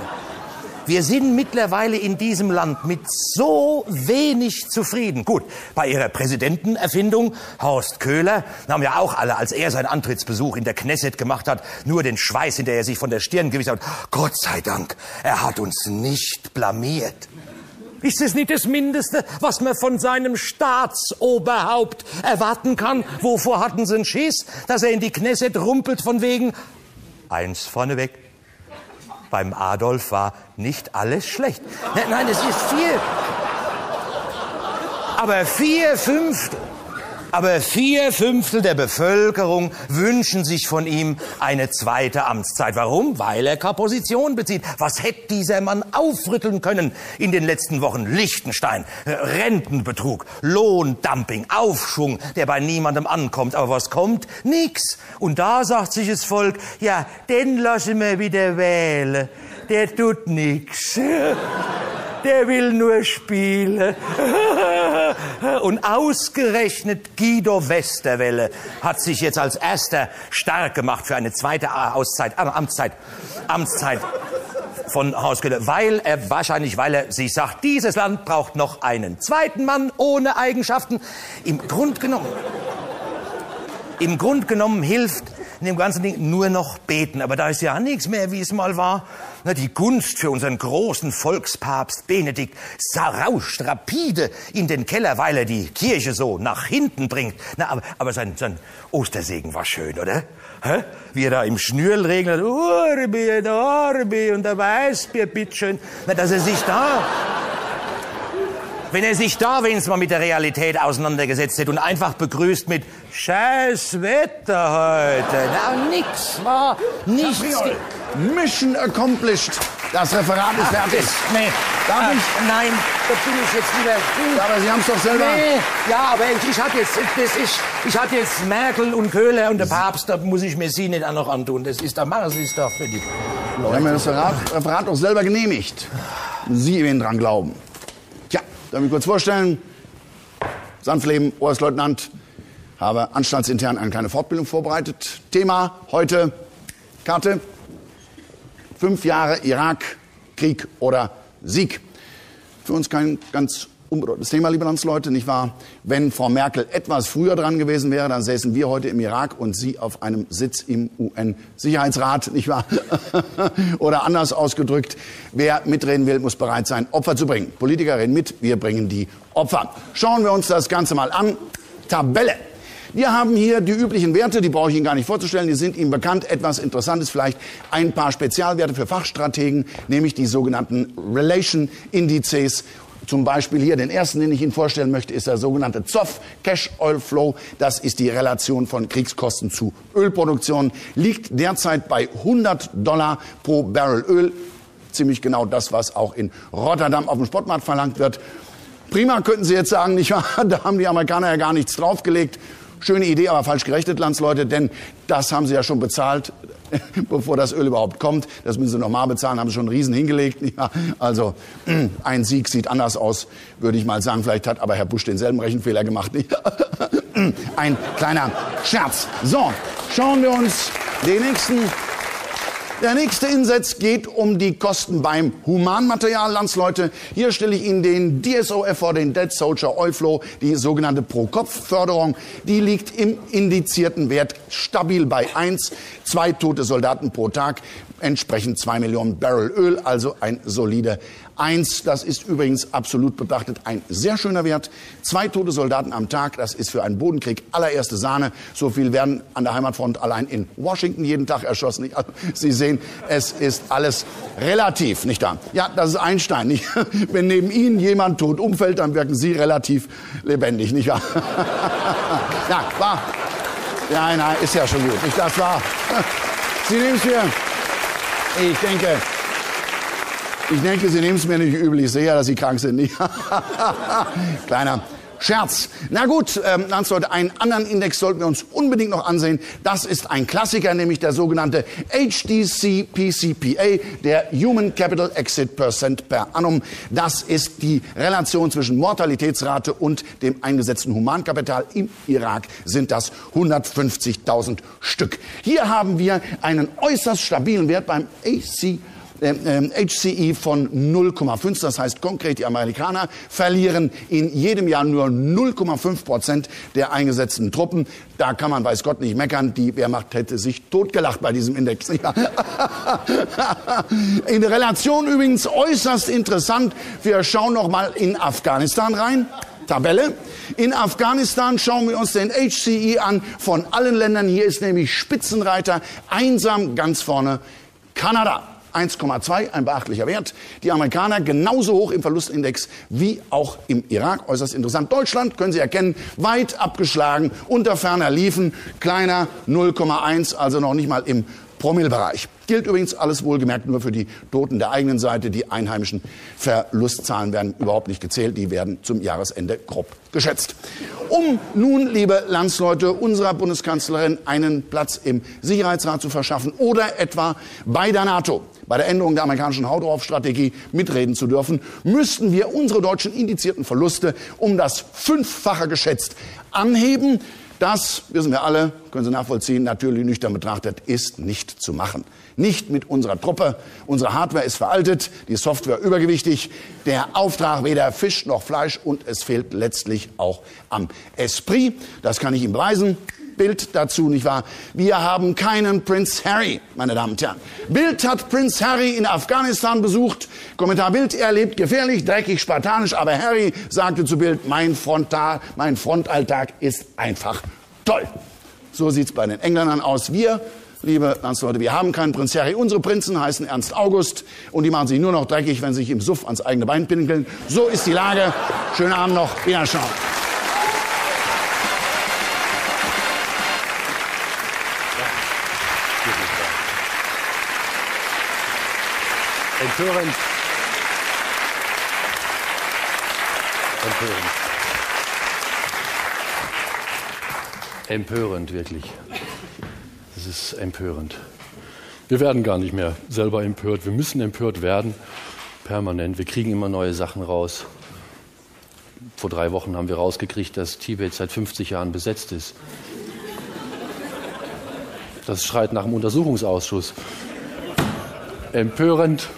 wir sind mittlerweile in diesem Land mit so wenig zufrieden. Gut, bei ihrer Präsidentenerfindung, Horst Köhler, haben ja auch alle, als er seinen Antrittsbesuch in der Knesset gemacht hat, nur den Schweiß, hinter er sich von der Stirn gewischt hat. Gott sei Dank, er hat uns nicht blamiert. Ist es nicht das Mindeste, was man von seinem Staatsoberhaupt erwarten kann? Wovor hatten sie einen Schiss? Dass er in die Knesset rumpelt von wegen eins vorneweg. Beim Adolf war nicht alles schlecht. Nein, nein, es ist viel. Aber vier Fünftel, aber vier Fünftel der Bevölkerung wünschen sich von ihm eine zweite Amtszeit. Warum? Weil er Position bezieht. Was hätte dieser Mann aufrütteln können in den letzten Wochen? Liechtenstein, äh, Rentenbetrug, Lohndumping, Aufschwung, der bei niemandem ankommt. Aber was kommt? Nix. Und da sagt sich das Volk, ja, den lassen wir wieder wählen. Der tut nix. <laughs> Der will nur spielen. <laughs> Und ausgerechnet Guido Westerwelle hat sich jetzt als erster stark gemacht für eine zweite Auszeit, äh, Amtszeit, Amtszeit von Horst weil er wahrscheinlich, weil er sich sagt, dieses Land braucht noch einen zweiten Mann ohne Eigenschaften. Im Grund genommen, im Grund genommen hilft in dem ganzen Ding nur noch beten. Aber da ist ja nichts mehr, wie es mal war. Na, die Gunst für unseren großen Volkspapst Benedikt rauscht rapide in den Keller, weil er die Kirche so nach hinten bringt. Na, aber, aber sein, sein Ostersegen war schön, oder? Hä? Wie er da im Schnürl regnet, Urbi, Orbi und der Weißbier, bitteschön. Na, dass er sich da wenn er sich da wenigstens mal mit der Realität auseinandergesetzt hätte und einfach begrüßt mit Scheiß Wetter heute. Na, nix war, nichts. Gabriel, Mission accomplished. Das Referat ist fertig. Nee, Darf äh, ich? Nein, da bin ich jetzt wieder. Ja, aber Sie haben es doch selber. Nee, ja, aber ich, ich hatte jetzt, das ist, ich hatte jetzt Merkel und Köhler und der Papst, da muss ich mir Sie nicht auch noch antun. Das ist, da machen Sie es doch für die Sie haben mir das Referat, Referat doch selber genehmigt. Sie werden dran glauben. Darf ich mich kurz vorstellen. Sanftleben, Oberstleutnant, habe anstaltsintern eine kleine Fortbildung vorbereitet. Thema heute Karte, Fünf Jahre Irak, Krieg oder Sieg. Für uns kein ganz unbedeutendes Thema, liebe Landsleute, nicht wahr? Wenn Frau Merkel etwas früher dran gewesen wäre, dann säßen wir heute im Irak und Sie auf einem Sitz im UN-Sicherheitsrat, nicht wahr? <laughs> Oder anders ausgedrückt, wer mitreden will, muss bereit sein, Opfer zu bringen. Politiker reden mit, wir bringen die Opfer. Schauen wir uns das Ganze mal an. Tabelle. Wir haben hier die üblichen Werte, die brauche ich Ihnen gar nicht vorzustellen, die sind Ihnen bekannt. Etwas Interessantes vielleicht ein paar Spezialwerte für Fachstrategen, nämlich die sogenannten Relation Indizes zum Beispiel hier den ersten, den ich Ihnen vorstellen möchte, ist der sogenannte ZOF, Cash Oil Flow. Das ist die Relation von Kriegskosten zu Ölproduktion. Liegt derzeit bei 100 Dollar pro Barrel Öl. Ziemlich genau das, was auch in Rotterdam auf dem Sportmarkt verlangt wird. Prima, könnten Sie jetzt sagen, <laughs> nicht wahr? Da haben die Amerikaner ja gar nichts draufgelegt. Schöne Idee, aber falsch gerechnet, Landsleute, denn das haben sie ja schon bezahlt, <laughs> bevor das Öl überhaupt kommt. Das müssen sie nochmal bezahlen, haben sie schon einen Riesen hingelegt. <laughs> Ja, also <clears throat> ein Sieg sieht anders aus, würde ich mal sagen. Vielleicht hat aber Herr Bush denselben Rechenfehler gemacht. <laughs> Ein kleiner Scherz. So, schauen wir uns den nächsten der nächste Insatz geht um die Kosten beim Humanmaterial, Landsleute. Hier stelle ich Ihnen den DSOF vor, den Dead Soldier Oil Flow, die sogenannte Pro-Kopf-Förderung. Die liegt im indizierten Wert stabil bei 1. Zwei tote Soldaten pro Tag, entsprechend zwei Millionen Barrel Öl, also ein solide Eins, das ist übrigens absolut betrachtet ein sehr schöner Wert. Zwei tote Soldaten am Tag, das ist für einen Bodenkrieg allererste Sahne. So viel werden an der Heimatfront allein in Washington jeden Tag erschossen. Sie sehen, es ist alles relativ, nicht da? Ja, das ist Einstein. Nicht? <laughs> Wenn neben Ihnen jemand tot umfällt, dann wirken Sie relativ lebendig, nicht wahr? <laughs> ja, war. Ja, nein, ist ja schon gut. Ich, das war. <laughs> Sie nehmen es mir. Ich denke, ich denke, Sie nehmen es mir nicht übel. Ich sehe ja, dass Sie krank sind. <laughs> Kleiner Scherz. Na gut, ähm, Landsleute, einen anderen Index sollten wir uns unbedingt noch ansehen. Das ist ein Klassiker, nämlich der sogenannte HDC PCPA, der Human Capital Exit Percent per annum. Das ist die Relation zwischen Mortalitätsrate und dem eingesetzten Humankapital. Im Irak sind das 150.000 Stück. Hier haben wir einen äußerst stabilen Wert beim AC HCE von 0,5. Das heißt konkret, die Amerikaner verlieren in jedem Jahr nur 0,5 Prozent der eingesetzten Truppen. Da kann man, weiß Gott, nicht meckern. Die Wehrmacht hätte sich totgelacht bei diesem Index. <laughs> in Relation übrigens äußerst interessant. Wir schauen noch mal in Afghanistan rein. Tabelle. In Afghanistan schauen wir uns den HCE an von allen Ländern. Hier ist nämlich Spitzenreiter einsam ganz vorne Kanada. 1,2, ein beachtlicher Wert. Die Amerikaner genauso hoch im Verlustindex wie auch im Irak. Äußerst interessant. Deutschland, können Sie erkennen, weit abgeschlagen, unter ferner Liefen, kleiner 0,1, also noch nicht mal im Promillbereich. Gilt übrigens alles wohlgemerkt nur für die Toten der eigenen Seite. Die einheimischen Verlustzahlen werden überhaupt nicht gezählt. Die werden zum Jahresende grob geschätzt. Um nun, liebe Landsleute, unserer Bundeskanzlerin einen Platz im Sicherheitsrat zu verschaffen oder etwa bei der NATO bei der Änderung der amerikanischen Haut drauf Strategie mitreden zu dürfen, müssten wir unsere deutschen indizierten Verluste um das Fünffache geschätzt anheben. Das, wissen wir alle, können Sie nachvollziehen, natürlich nüchtern betrachtet, ist nicht zu machen. Nicht mit unserer Truppe. Unsere Hardware ist veraltet, die Software übergewichtig, der Auftrag weder Fisch noch Fleisch und es fehlt letztlich auch am Esprit. Das kann ich Ihnen beweisen. Bild dazu, nicht wahr? Wir haben keinen Prinz Harry, meine Damen und Herren. Bild hat Prinz Harry in Afghanistan besucht. Kommentar Bild, er lebt gefährlich, dreckig, spartanisch, aber Harry sagte zu Bild, mein, Frontal, mein Frontalltag ist einfach toll. So sieht's bei den Engländern aus. Wir liebe Landsleute, wir haben keinen Prinz Harry. Unsere Prinzen heißen Ernst August und die machen sich nur noch dreckig, wenn sie sich im Suff ans eigene Bein pinkeln. So ist die Lage. Schönen Abend noch. Wiederschauen. Empörend. Empörend. Empörend, wirklich. Das ist empörend. Wir werden gar nicht mehr selber empört. Wir müssen empört werden, permanent. Wir kriegen immer neue Sachen raus. Vor drei Wochen haben wir rausgekriegt, dass Tibet seit 50 Jahren besetzt ist. Das schreit nach einem Untersuchungsausschuss. empörend.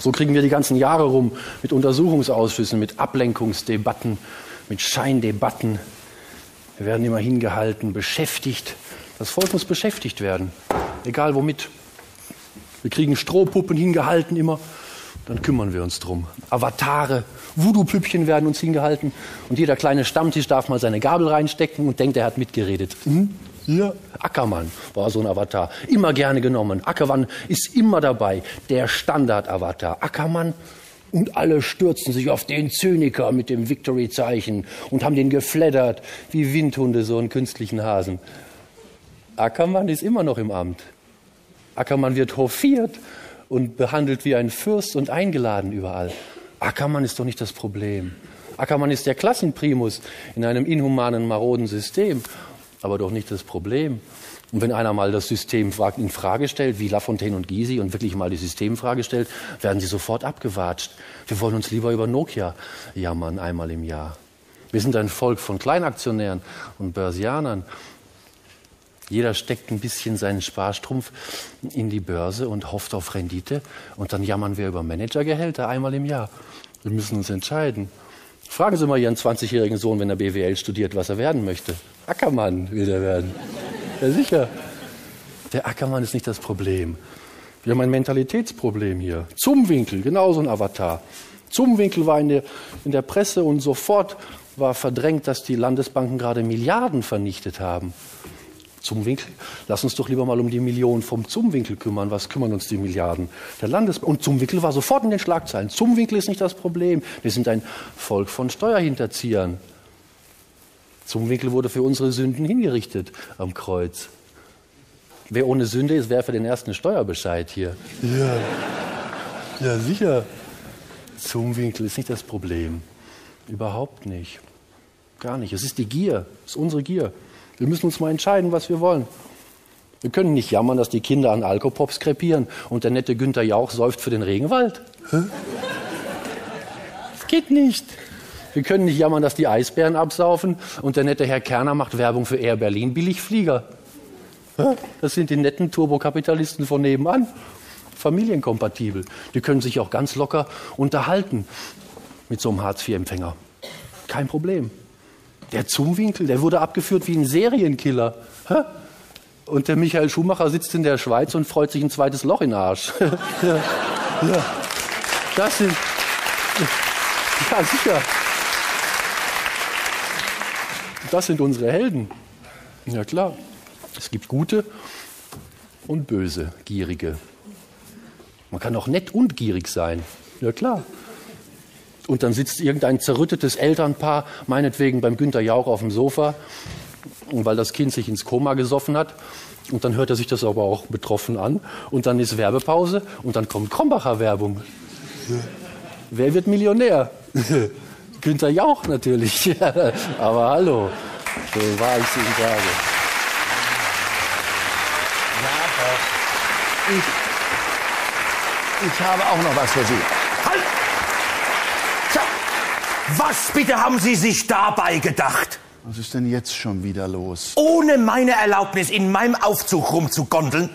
So kriegen wir die ganzen Jahre rum mit Untersuchungsausschüssen, mit Ablenkungsdebatten, mit Scheindebatten. Wir werden immer hingehalten, beschäftigt. Das Volk muss beschäftigt werden, egal womit. Wir kriegen Strohpuppen hingehalten immer, dann kümmern wir uns drum. Avatare, Voodoo-Püppchen werden uns hingehalten und jeder kleine Stammtisch darf mal seine Gabel reinstecken und denkt, er hat mitgeredet. Hm? Hier, Ackermann war so ein Avatar. Immer gerne genommen. Ackermann ist immer dabei. Der Standard-Avatar. Ackermann und alle stürzten sich auf den Zyniker mit dem Victory-Zeichen und haben den gefleddert, wie Windhunde so einen künstlichen Hasen. Ackermann ist immer noch im Amt. Ackermann wird hofiert und behandelt wie ein Fürst und eingeladen überall. Ackermann ist doch nicht das Problem. Ackermann ist der Klassenprimus in einem inhumanen, maroden System aber doch nicht das Problem. Und wenn einer mal das System in Frage stellt, wie Lafontaine und Gysi, und wirklich mal die Systemfrage stellt, werden sie sofort abgewatscht. Wir wollen uns lieber über Nokia jammern, einmal im Jahr. Wir sind ein Volk von Kleinaktionären und Börsianern. Jeder steckt ein bisschen seinen Sparstrumpf in die Börse und hofft auf Rendite. Und dann jammern wir über Managergehälter einmal im Jahr. Wir müssen uns entscheiden. Fragen Sie mal Ihren 20-jährigen Sohn, wenn er BWL studiert, was er werden möchte. Ackermann will er werden. Ja, sicher. Der Ackermann ist nicht das Problem. Wir haben ein Mentalitätsproblem hier. Zumwinkel, genauso ein Avatar. Zumwinkel war in der, in der Presse und sofort war verdrängt, dass die Landesbanken gerade Milliarden vernichtet haben. Zumwinkel, lass uns doch lieber mal um die Millionen vom Zumwinkel kümmern. Was kümmern uns die Milliarden der Landesbank? Und Zumwinkel war sofort in den Schlagzeilen. Zumwinkel ist nicht das Problem. Wir sind ein Volk von Steuerhinterziehern. Zumwinkel wurde für unsere Sünden hingerichtet am Kreuz. Wer ohne Sünde ist, wer für den ersten Steuerbescheid hier. Ja, ja sicher. Zumwinkel ist nicht das Problem. Überhaupt nicht. Gar nicht. Es ist die Gier. Es ist unsere Gier. Wir müssen uns mal entscheiden, was wir wollen. Wir können nicht jammern, dass die Kinder an Alkopops krepieren und der nette Günther Jauch säuft für den Regenwald. Das geht nicht. Wir können nicht jammern, dass die Eisbären absaufen und der nette Herr Kerner macht Werbung für Air Berlin Billigflieger. Das sind die netten Turbokapitalisten von nebenan. Familienkompatibel. Die können sich auch ganz locker unterhalten mit so einem Hartz-IV-Empfänger. Kein Problem. Der Zumwinkel, der wurde abgeführt wie ein Serienkiller. Und der Michael Schumacher sitzt in der Schweiz und freut sich ein zweites Loch in den Arsch. <laughs> ja, ja. Das sind. Ja, sicher. Das sind unsere Helden. Ja, klar. Es gibt gute und böse, gierige. Man kann auch nett und gierig sein. Ja, klar. Und dann sitzt irgendein zerrüttetes Elternpaar, meinetwegen beim Günter Jauch auf dem Sofa, weil das Kind sich ins Koma gesoffen hat. Und dann hört er sich das aber auch betroffen an. Und dann ist Werbepause und dann kommt Krombacher Werbung. Wer wird Millionär? <laughs> Günter Jauch natürlich. <laughs> aber hallo, so war ich sieben Tage. Ja. Ich, ich habe auch noch was für Sie. Was bitte haben Sie sich dabei gedacht? Was ist denn jetzt schon wieder los? Ohne meine Erlaubnis in meinem Aufzug rumzugondeln?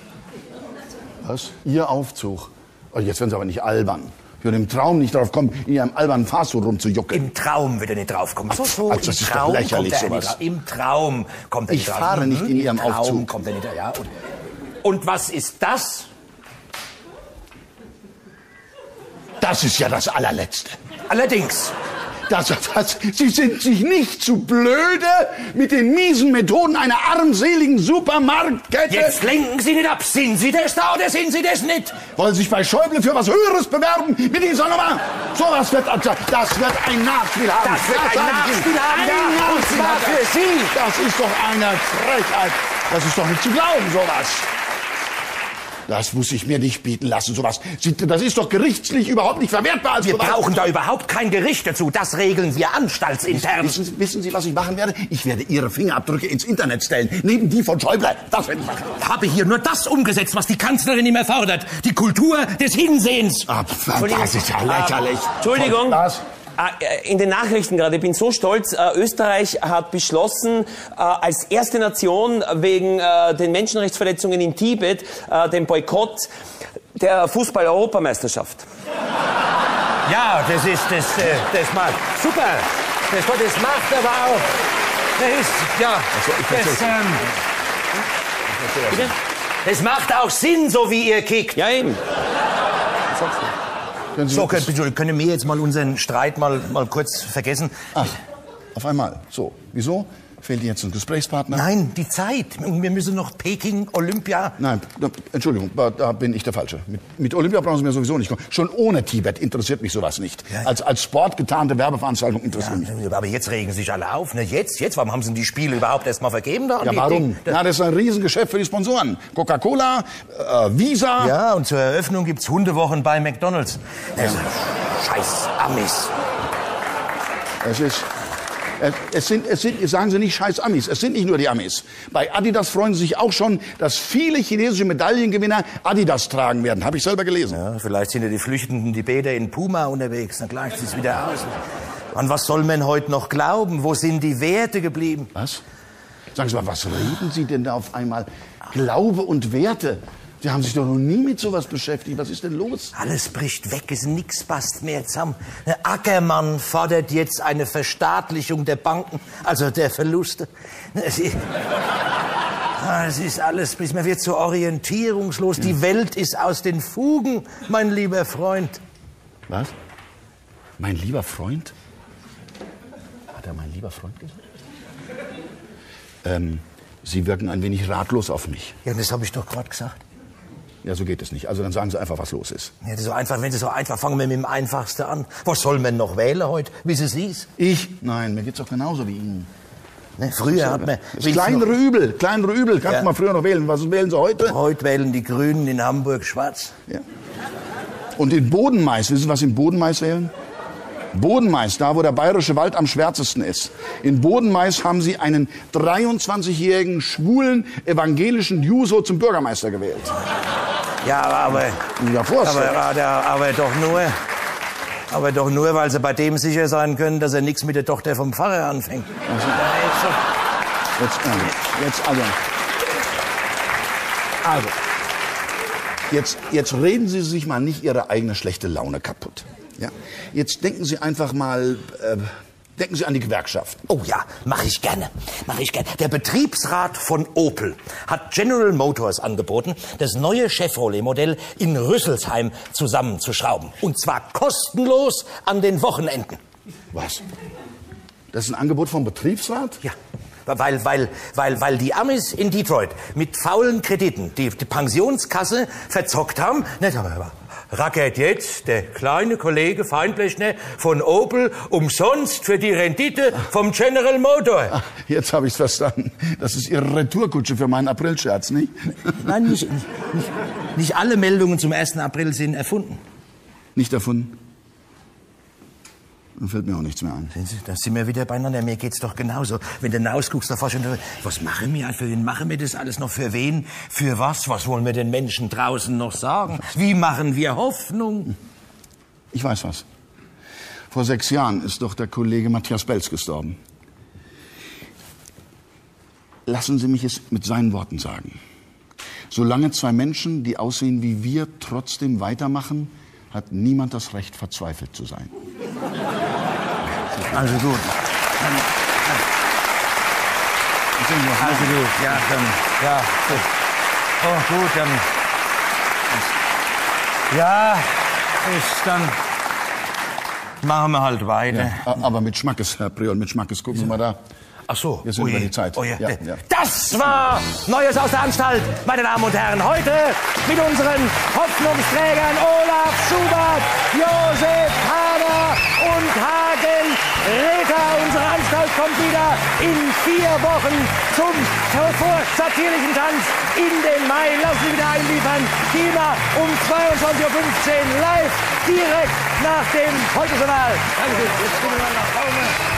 Was? Ihr Aufzug? Oh, jetzt werden Sie aber nicht albern. Ich würde im Traum nicht drauf kommen, in Ihrem albernen Fahrstuhl rumzujucken. Im Traum wird er nicht draufkommen. So, so, Also, das im ist doch Traum lächerlich, kommt er sowas. Nicht, Im Traum kommt er Ich nicht drauf. fahre nicht in Ihrem Im Traum Aufzug. kommt er nicht, ja. Und, und was ist das? Das ist ja das allerletzte. Allerdings. Das, das, Sie sind sich nicht zu blöde mit den miesen Methoden einer armseligen Supermarktkette. Jetzt lenken Sie nicht ab. Sind Sie das da oder sind Sie das nicht? Wollen Sie sich bei Schäuble für was Höheres bewerben mit dieser Nummer? Sowas wird, das wird ein Nachspiel haben. Das wird ein sage ich Nachspiel haben, Ein ja, und Nachspiel zwar hat für das. Sie. Das ist doch eine Frechheit. Das ist doch nicht zu glauben, sowas. Das muss ich mir nicht bieten lassen, sowas. Sie- Das ist doch gerichtlich überhaupt nicht verwertbar als Wir brauchen da überhaupt kein Gericht dazu. Das regeln wir anstaltsintern. Wissen, Sie- wissen Sie, was ich machen werde? Ich werde Ihre Fingerabdrücke ins Internet stellen, neben die von Schäuble. Das werde ich machen. Ich habe hier nur das umgesetzt, was die Kanzlerin immer fordert. Die Kultur des Hinsehens. Ah, das ist ja lächerlich. Entschuldigung. Was? Ah, äh, in den Nachrichten gerade, ich bin so stolz, äh, Österreich hat beschlossen, äh, als erste Nation wegen äh, den Menschenrechtsverletzungen in Tibet äh, den Boykott der Fußball-Europameisterschaft. Ja, das ist, das, äh, das macht, super. Das, das macht aber auch, das ist, ja, das, ähm, das macht auch Sinn, so wie ihr kickt. Ja, eben. So, können, können wir jetzt mal unseren Streit mal, mal kurz vergessen? Ach, auf einmal. So, wieso? Fehlt Ihnen jetzt ein Gesprächspartner? Nein, die Zeit. Wir müssen noch Peking, Olympia. Nein, Entschuldigung, da- bin ich der Falsche. Mit, mit Olympia brauchen Sie mir sowieso nicht kommen. Schon ohne Tibet interessiert mich sowas nicht. Ja. Als, als sportgetarnte Werbeveranstaltung interessiert mich. Ja, aber jetzt regen sich alle auf. Ne? Jetzt, jetzt, warum haben sie die Spiele überhaupt erst mal vergeben? Da Ja, warum? Ding- Na, das ist ein Riesengeschäft für die Sponsoren. Coca-Cola, äh, Visa. Ja, und zur Eröffnung gibt's Hundewochen bei McDonalds. Also, scheiß Amis. Es ist. Es, es sind, es sind, sagen Sie nicht scheiß Amis, es sind nicht nur die Amis. Bei Adidas freuen Sie sich auch schon, dass viele chinesische Medaillengewinner Adidas tragen werden. Habe ich selber gelesen. Ja, vielleicht sind ja die flüchtenden Tibeter in Puma unterwegs. Dann gleicht es wieder aus. An was soll man heute noch glauben? Wo sind die Werte geblieben? Was? Sagen Sie mal, was reden Sie denn da auf einmal? Glaube und Werte. Sie haben sich doch noch nie mit sowas beschäftigt. Was ist denn los? Alles bricht weg, es nix passt mehr zusammen. Der Ackermann fordert jetzt eine Verstaatlichung der Banken, also der Verluste. Es ist, es ist alles, bis man wird so orientierungslos. Die Welt ist aus den Fugen, mein lieber Freund. Was? Mein lieber Freund? Hat er mein lieber Freund gesagt? Ähm, Sie wirken ein wenig ratlos auf mich. Ja, das habe ich doch gerade gesagt. Ja, so geht es nicht. Also dann sagen Sie einfach, was los ist. Ja, so einfach, wenn Sie so einfach, fangen wir mit dem Einfachsten an. Was soll man noch wählen heute, wie Sie es Ich? Nein, mir geht's doch genauso wie Ihnen. Ne, früher hat man... Kleinere Übel, kleinere Übel. Kannst Ja. mal früher noch wählen. Was wählen Sie heute? Heute wählen die Grünen in Hamburg schwarz. Ja. Und in Bodenmais, wissen Sie, was in Bodenmais wählen? Bodenmais, da wo der bayerische Wald am schwärzesten ist. In Bodenmais haben sie einen 23-jährigen schwulen evangelischen Juso zum Bürgermeister gewählt. Ja, aber... Ja, Forst. Aber, aber, aber doch nur... Aber doch nur, weil sie bei dem sicher sein können, dass er nichts mit der Tochter vom Pfarrer anfängt. Jetzt, also, jetzt also. Also. Jetzt, jetzt reden Sie sich mal nicht Ihre eigene schlechte Laune kaputt. Ja? Jetzt denken Sie einfach mal, äh, denken Sie an die Gewerkschaft. Oh ja, mache ich gerne. Mache ich gerne. Der Betriebsrat von Opel hat General Motors angeboten, das neue Chevrolet-Modell in Rüsselsheim zusammenzuschrauben. Und zwar kostenlos an den Wochenenden. Was? Das ist ein Angebot vom Betriebsrat? Ja. Weil, weil, weil, weil die Amis in Detroit mit faulen Krediten die, die Pensionskasse verzockt haben. Nicht, aber rackert jetzt der kleine Kollege Feinblechner von Opel umsonst für die Rendite vom General Motor. Ah, Jetzt habe ich es verstanden. Das ist Ihre Retourkutsche für meinen Aprilscherz, nicht? Nein, nicht, nicht, nicht alle Meldungen zum 1. April sind erfunden. Nicht erfunden? Dann fällt mir auch nichts mehr ein. Sehen Sie, da sind wir wieder beieinander. Mir geht's doch genauso. Wenn du rausguckst, da fast schon, was machen wir? Für wen machen wir das alles noch? Für wen? Für was? Was wollen wir den Menschen draußen noch sagen? Wie machen wir Hoffnung? Ich weiß was. Vor sechs Jahren ist doch der Kollege Matthias Belz gestorben. Lassen Sie mich es mit seinen Worten sagen. Solange zwei Menschen, die aussehen wie wir, trotzdem weitermachen, hat niemand das Recht, verzweifelt zu sein. Also gut. Also gut, ja, dann, ja, gut. Oh, gut, dann. Ja, ist dann. Machen wir halt weiter. A- Aber mit Schmackes, Herr Priol, mit Schmackes. Gucken Sie mal da. Ach so. Wir sind ui. über die Zeit. Oh ja. Ja, ja. Das war Neues aus der Anstalt, meine Damen und Herren. Heute mit unseren Hoffnungsträgern Olaf Schubert, Josef Hader und Hagen Reta. Unsere Anstalt kommt wieder in vier Wochen zum satirischen Tanz in den Mai. Lassen Sie wieder einliefern. China um 22.15 Uhr live direkt nach dem Heute-Journal. Danke. Jetzt gehen wir nach vorne.